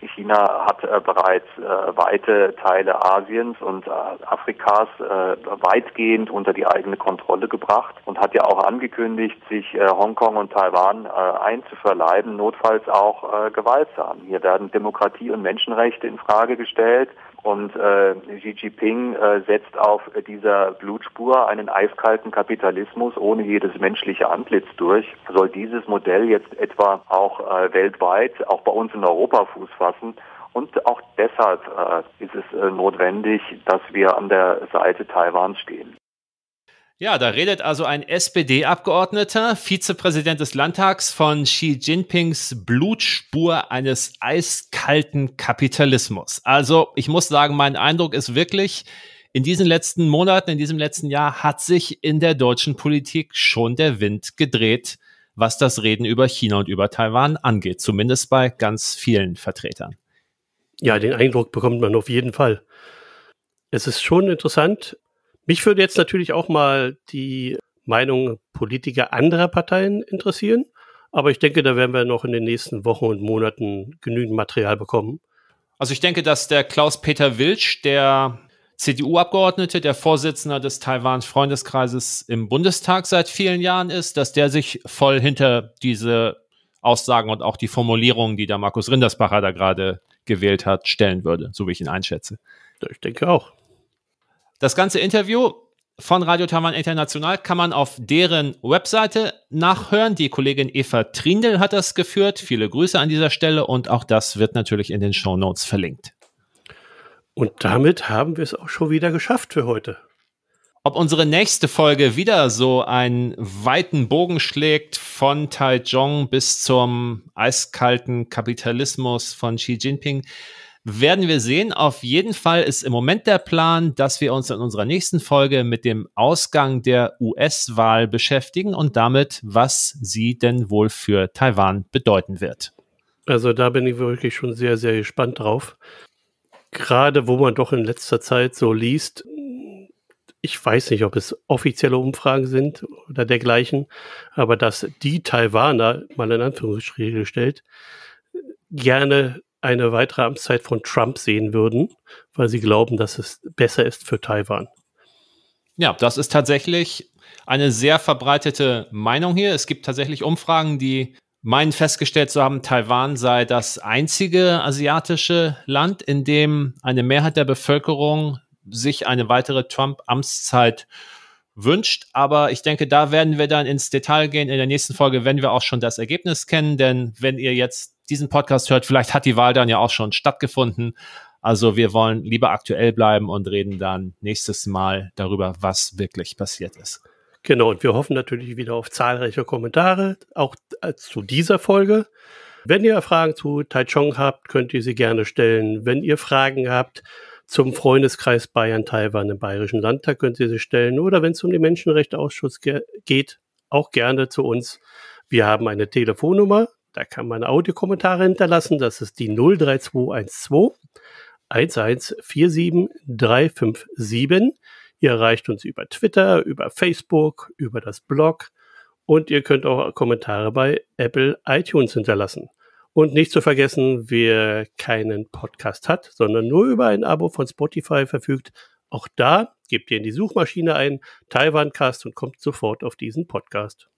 S6: China hat äh, bereits äh, weite Teile Asiens und äh, Afrikas äh, weitgehend unter die eigene Kontrolle gebracht und hat ja auch angekündigt, sich äh, Hongkong und Taiwan äh, einzuverleiben, notfalls auch gewaltsam. Hier werden Demokratie und Menschenrechte in Frage gestellt. Und äh, Xi Jinping äh, setzt auf dieser Blutspur einen eiskalten Kapitalismus ohne jedes menschliche Antlitz durch. Soll dieses Modell jetzt etwa auch äh, weltweit, auch bei uns in Europa Fuß fassen? Und auch deshalb äh, ist es äh, notwendig, dass wir an der Seite Taiwans stehen.
S1: Ja, da redet also ein SPD-Abgeordneter, Vizepräsident des Landtags von Xi Jinpings Blutspur eines eiskalten Kapitalismus. Also ich muss sagen, mein Eindruck ist wirklich, in diesen letzten Monaten, in diesem letzten Jahr hat sich in der deutschen Politik schon der Wind gedreht, was das Reden über China und über Taiwan angeht, zumindest bei ganz vielen Vertretern.
S2: Ja, den Eindruck bekommt man auf jeden Fall. Es ist schon interessant, mich würde jetzt natürlich auch mal die Meinung Politiker anderer Parteien interessieren. Aber ich denke, da werden wir noch in den nächsten Wochen und Monaten genügend Material bekommen.
S1: Also ich denke, dass der Klaus-Peter Wilsch, der CDU-Abgeordnete, der Vorsitzender des Taiwan-Freundeskreises im Bundestag seit vielen Jahren ist, dass der sich voll hinter diese Aussagen und auch die Formulierungen, die der Markus Rindersbacher da gerade gewählt hat, stellen würde, so wie ich ihn einschätze.
S2: Ich denke auch.
S1: Das ganze Interview von Radio Taiwan International kann man auf deren Webseite nachhören. Die Kollegin Eva Trindl hat das geführt. Viele Grüße an dieser Stelle und auch das wird natürlich in den Show Notes verlinkt.
S2: Und damit haben wir es auch schon wieder geschafft für heute.
S1: Ob unsere nächste Folge wieder so einen weiten Bogen schlägt von Taichung bis zum eiskalten Kapitalismus von Xi Jinping, werden wir sehen. Auf jeden Fall ist im Moment der Plan, dass wir uns in unserer nächsten Folge mit dem Ausgang der US-Wahl beschäftigen und damit, was sie denn wohl für Taiwan bedeuten wird.
S2: Also da bin ich wirklich schon sehr, sehr gespannt drauf. Gerade wo man doch in letzter Zeit so liest, ich weiß nicht, ob es offizielle Umfragen sind oder dergleichen, aber dass die Taiwaner, mal in Anführungsstriche gestellt, gerne eine weitere Amtszeit von Trump sehen würden, weil sie glauben, dass es besser ist für Taiwan.
S1: Ja, das ist tatsächlich eine sehr verbreitete Meinung hier. Es gibt tatsächlich Umfragen, die meinen festgestellt zu haben, Taiwan sei das einzige asiatische Land, in dem eine Mehrheit der Bevölkerung sich eine weitere Trump-Amtszeit wünscht. Aber ich denke, da werden wir dann ins Detail gehen. In der nächsten Folge, wenn wir auch schon das Ergebnis kennen. Denn wenn ihr jetzt diesen Podcast hört, vielleicht hat die Wahl dann ja auch schon stattgefunden. Also wir wollen lieber aktuell bleiben und reden dann nächstes Mal darüber, was wirklich passiert ist.
S2: Genau, und wir hoffen natürlich wieder auf zahlreiche Kommentare. Auch als zu dieser Folge. Wenn ihr Fragen zu Taichung habt, könnt ihr sie gerne stellen. Wenn ihr Fragen habt zum Freundeskreis Bayern Taiwan im Bayerischen Landtag, könnt ihr sie stellen. Oder wenn es um den Menschenrechtsausschuss ge geht, auch gerne zu uns. Wir haben eine Telefonnummer, da kann man Audiokommentare hinterlassen. Das ist die 03212 1147357. Ihr erreicht uns über Twitter, über Facebook, über das Blog und ihr könnt auch Kommentare bei Apple iTunes hinterlassen. Und nicht zu vergessen, wer keinen Podcast hat, sondern nur über ein Abo von Spotify verfügt, auch da gebt ihr in die Suchmaschine ein Taiwancast und kommt sofort auf diesen Podcast.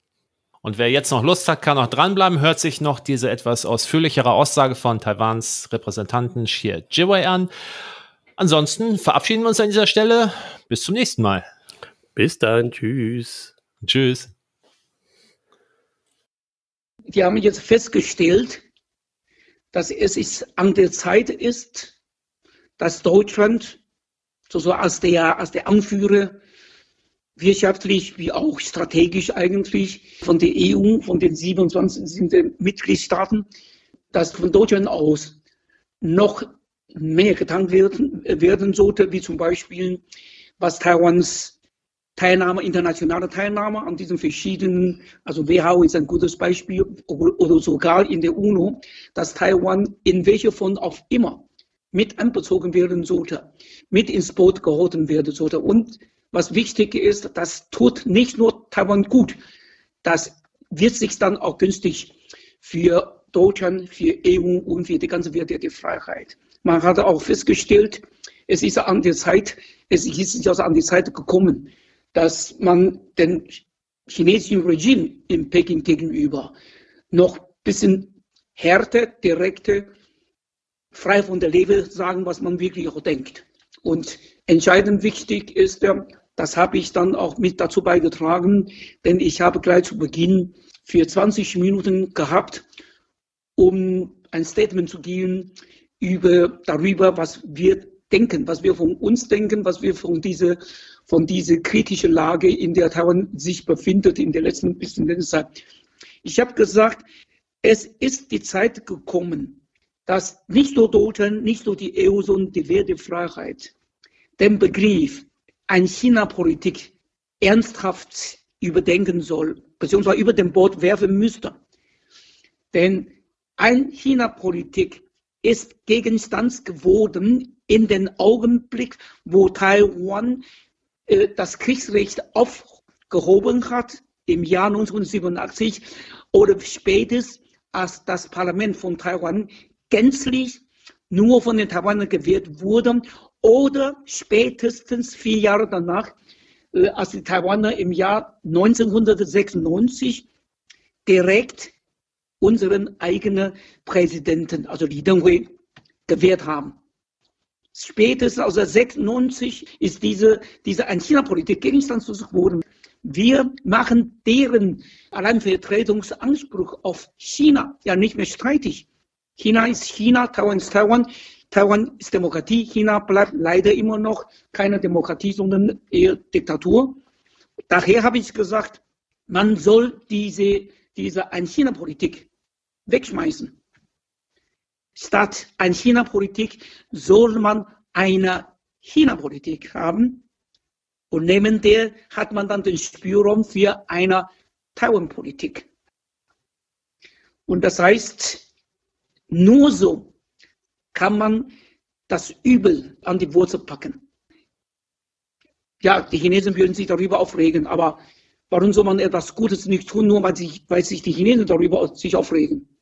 S1: Und wer jetzt noch Lust hat, kann noch dranbleiben, hört sich noch diese etwas ausführlichere Aussage von Taiwans Repräsentanten Xie Jiwei an. Ansonsten verabschieden wir uns an dieser Stelle. Bis zum nächsten Mal.
S2: Bis dann. Tschüss.
S1: Tschüss.
S4: Wir haben jetzt festgestellt, dass es ist an der Zeit ist, dass Deutschland so, so als der, als der Anführer wirtschaftlich wie auch strategisch eigentlich von der EU, von den 27 Mitgliedstaaten, dass von Deutschland aus noch mehr getan werden, werden sollte, wie zum Beispiel was Taiwans Teilnahme, internationale Teilnahme an diesen verschiedenen, also WHO ist ein gutes Beispiel, oder sogar in der UNO, dass Taiwan in welcher Form auch immer mit einbezogen werden sollte, mit ins Boot geholfen werden sollte. Und was wichtig ist, das tut nicht nur Taiwan gut, das wird sich dann auch günstig für Deutschland, für EU und für die ganze Welt der Freiheit. Man hat auch festgestellt, es ist an der Zeit, es ist also an die Zeit gekommen, dass man den chinesischen Regime in Peking gegenüber noch ein bisschen härter, direkter, frei von der Leber sagen, was man wirklich auch denkt. Und entscheidend wichtig ist, das habe ich dann auch mit dazu beigetragen, denn ich habe gleich zu Beginn für 20 Minuten gehabt, um ein Statement zu geben über, darüber, was wir denken, was wir von uns denken, was wir von dieser, von dieser kritischen Lage, in der Taiwan sich befindet in der letzten bisschen Zeit. Ich habe gesagt, es ist die Zeit gekommen, dass nicht nur Deutschland, nicht nur die EU, sondern die Wertefreiheit den Begriff ein China-Politik ernsthaft überdenken soll, beziehungsweise über den Bord werfen müsste. Denn ein China-Politik ist Gegenstand geworden in den Augenblick, wo Taiwan äh, das Kriegsrecht aufgehoben hat im Jahr 1987 oder spätestens als das Parlament von Taiwan gänzlich nur von den Taiwanern gewählt wurde oder spätestens vier Jahre danach, äh, als die Taiwaner im Jahr 1996 direkt unseren eigenen Präsidenten, also Li Denghui, gewählt haben. Spätestens also 96 ist diese, diese Ein-China-Politik Gegenstand geworden. Wir machen deren Alleinvertretungsanspruch auf China ja nicht mehr streitig. China ist China, Taiwan ist Taiwan. Taiwan ist Demokratie, China bleibt leider immer noch keine Demokratie, sondern eher Diktatur. Daher habe ich gesagt, man soll diese, diese Ein-China-Politik wegschmeißen. Statt Ein-China-Politik soll man eine China-Politik haben. Und neben der hat man dann den Spielraum für eine Taiwan-Politik. Und das heißt, nur so kann man das Übel an die Wurzel packen. Ja, die Chinesen würden sich darüber aufregen, aber warum soll man etwas Gutes nicht tun, nur weil sich, weil sich die Chinesen darüber sich aufregen?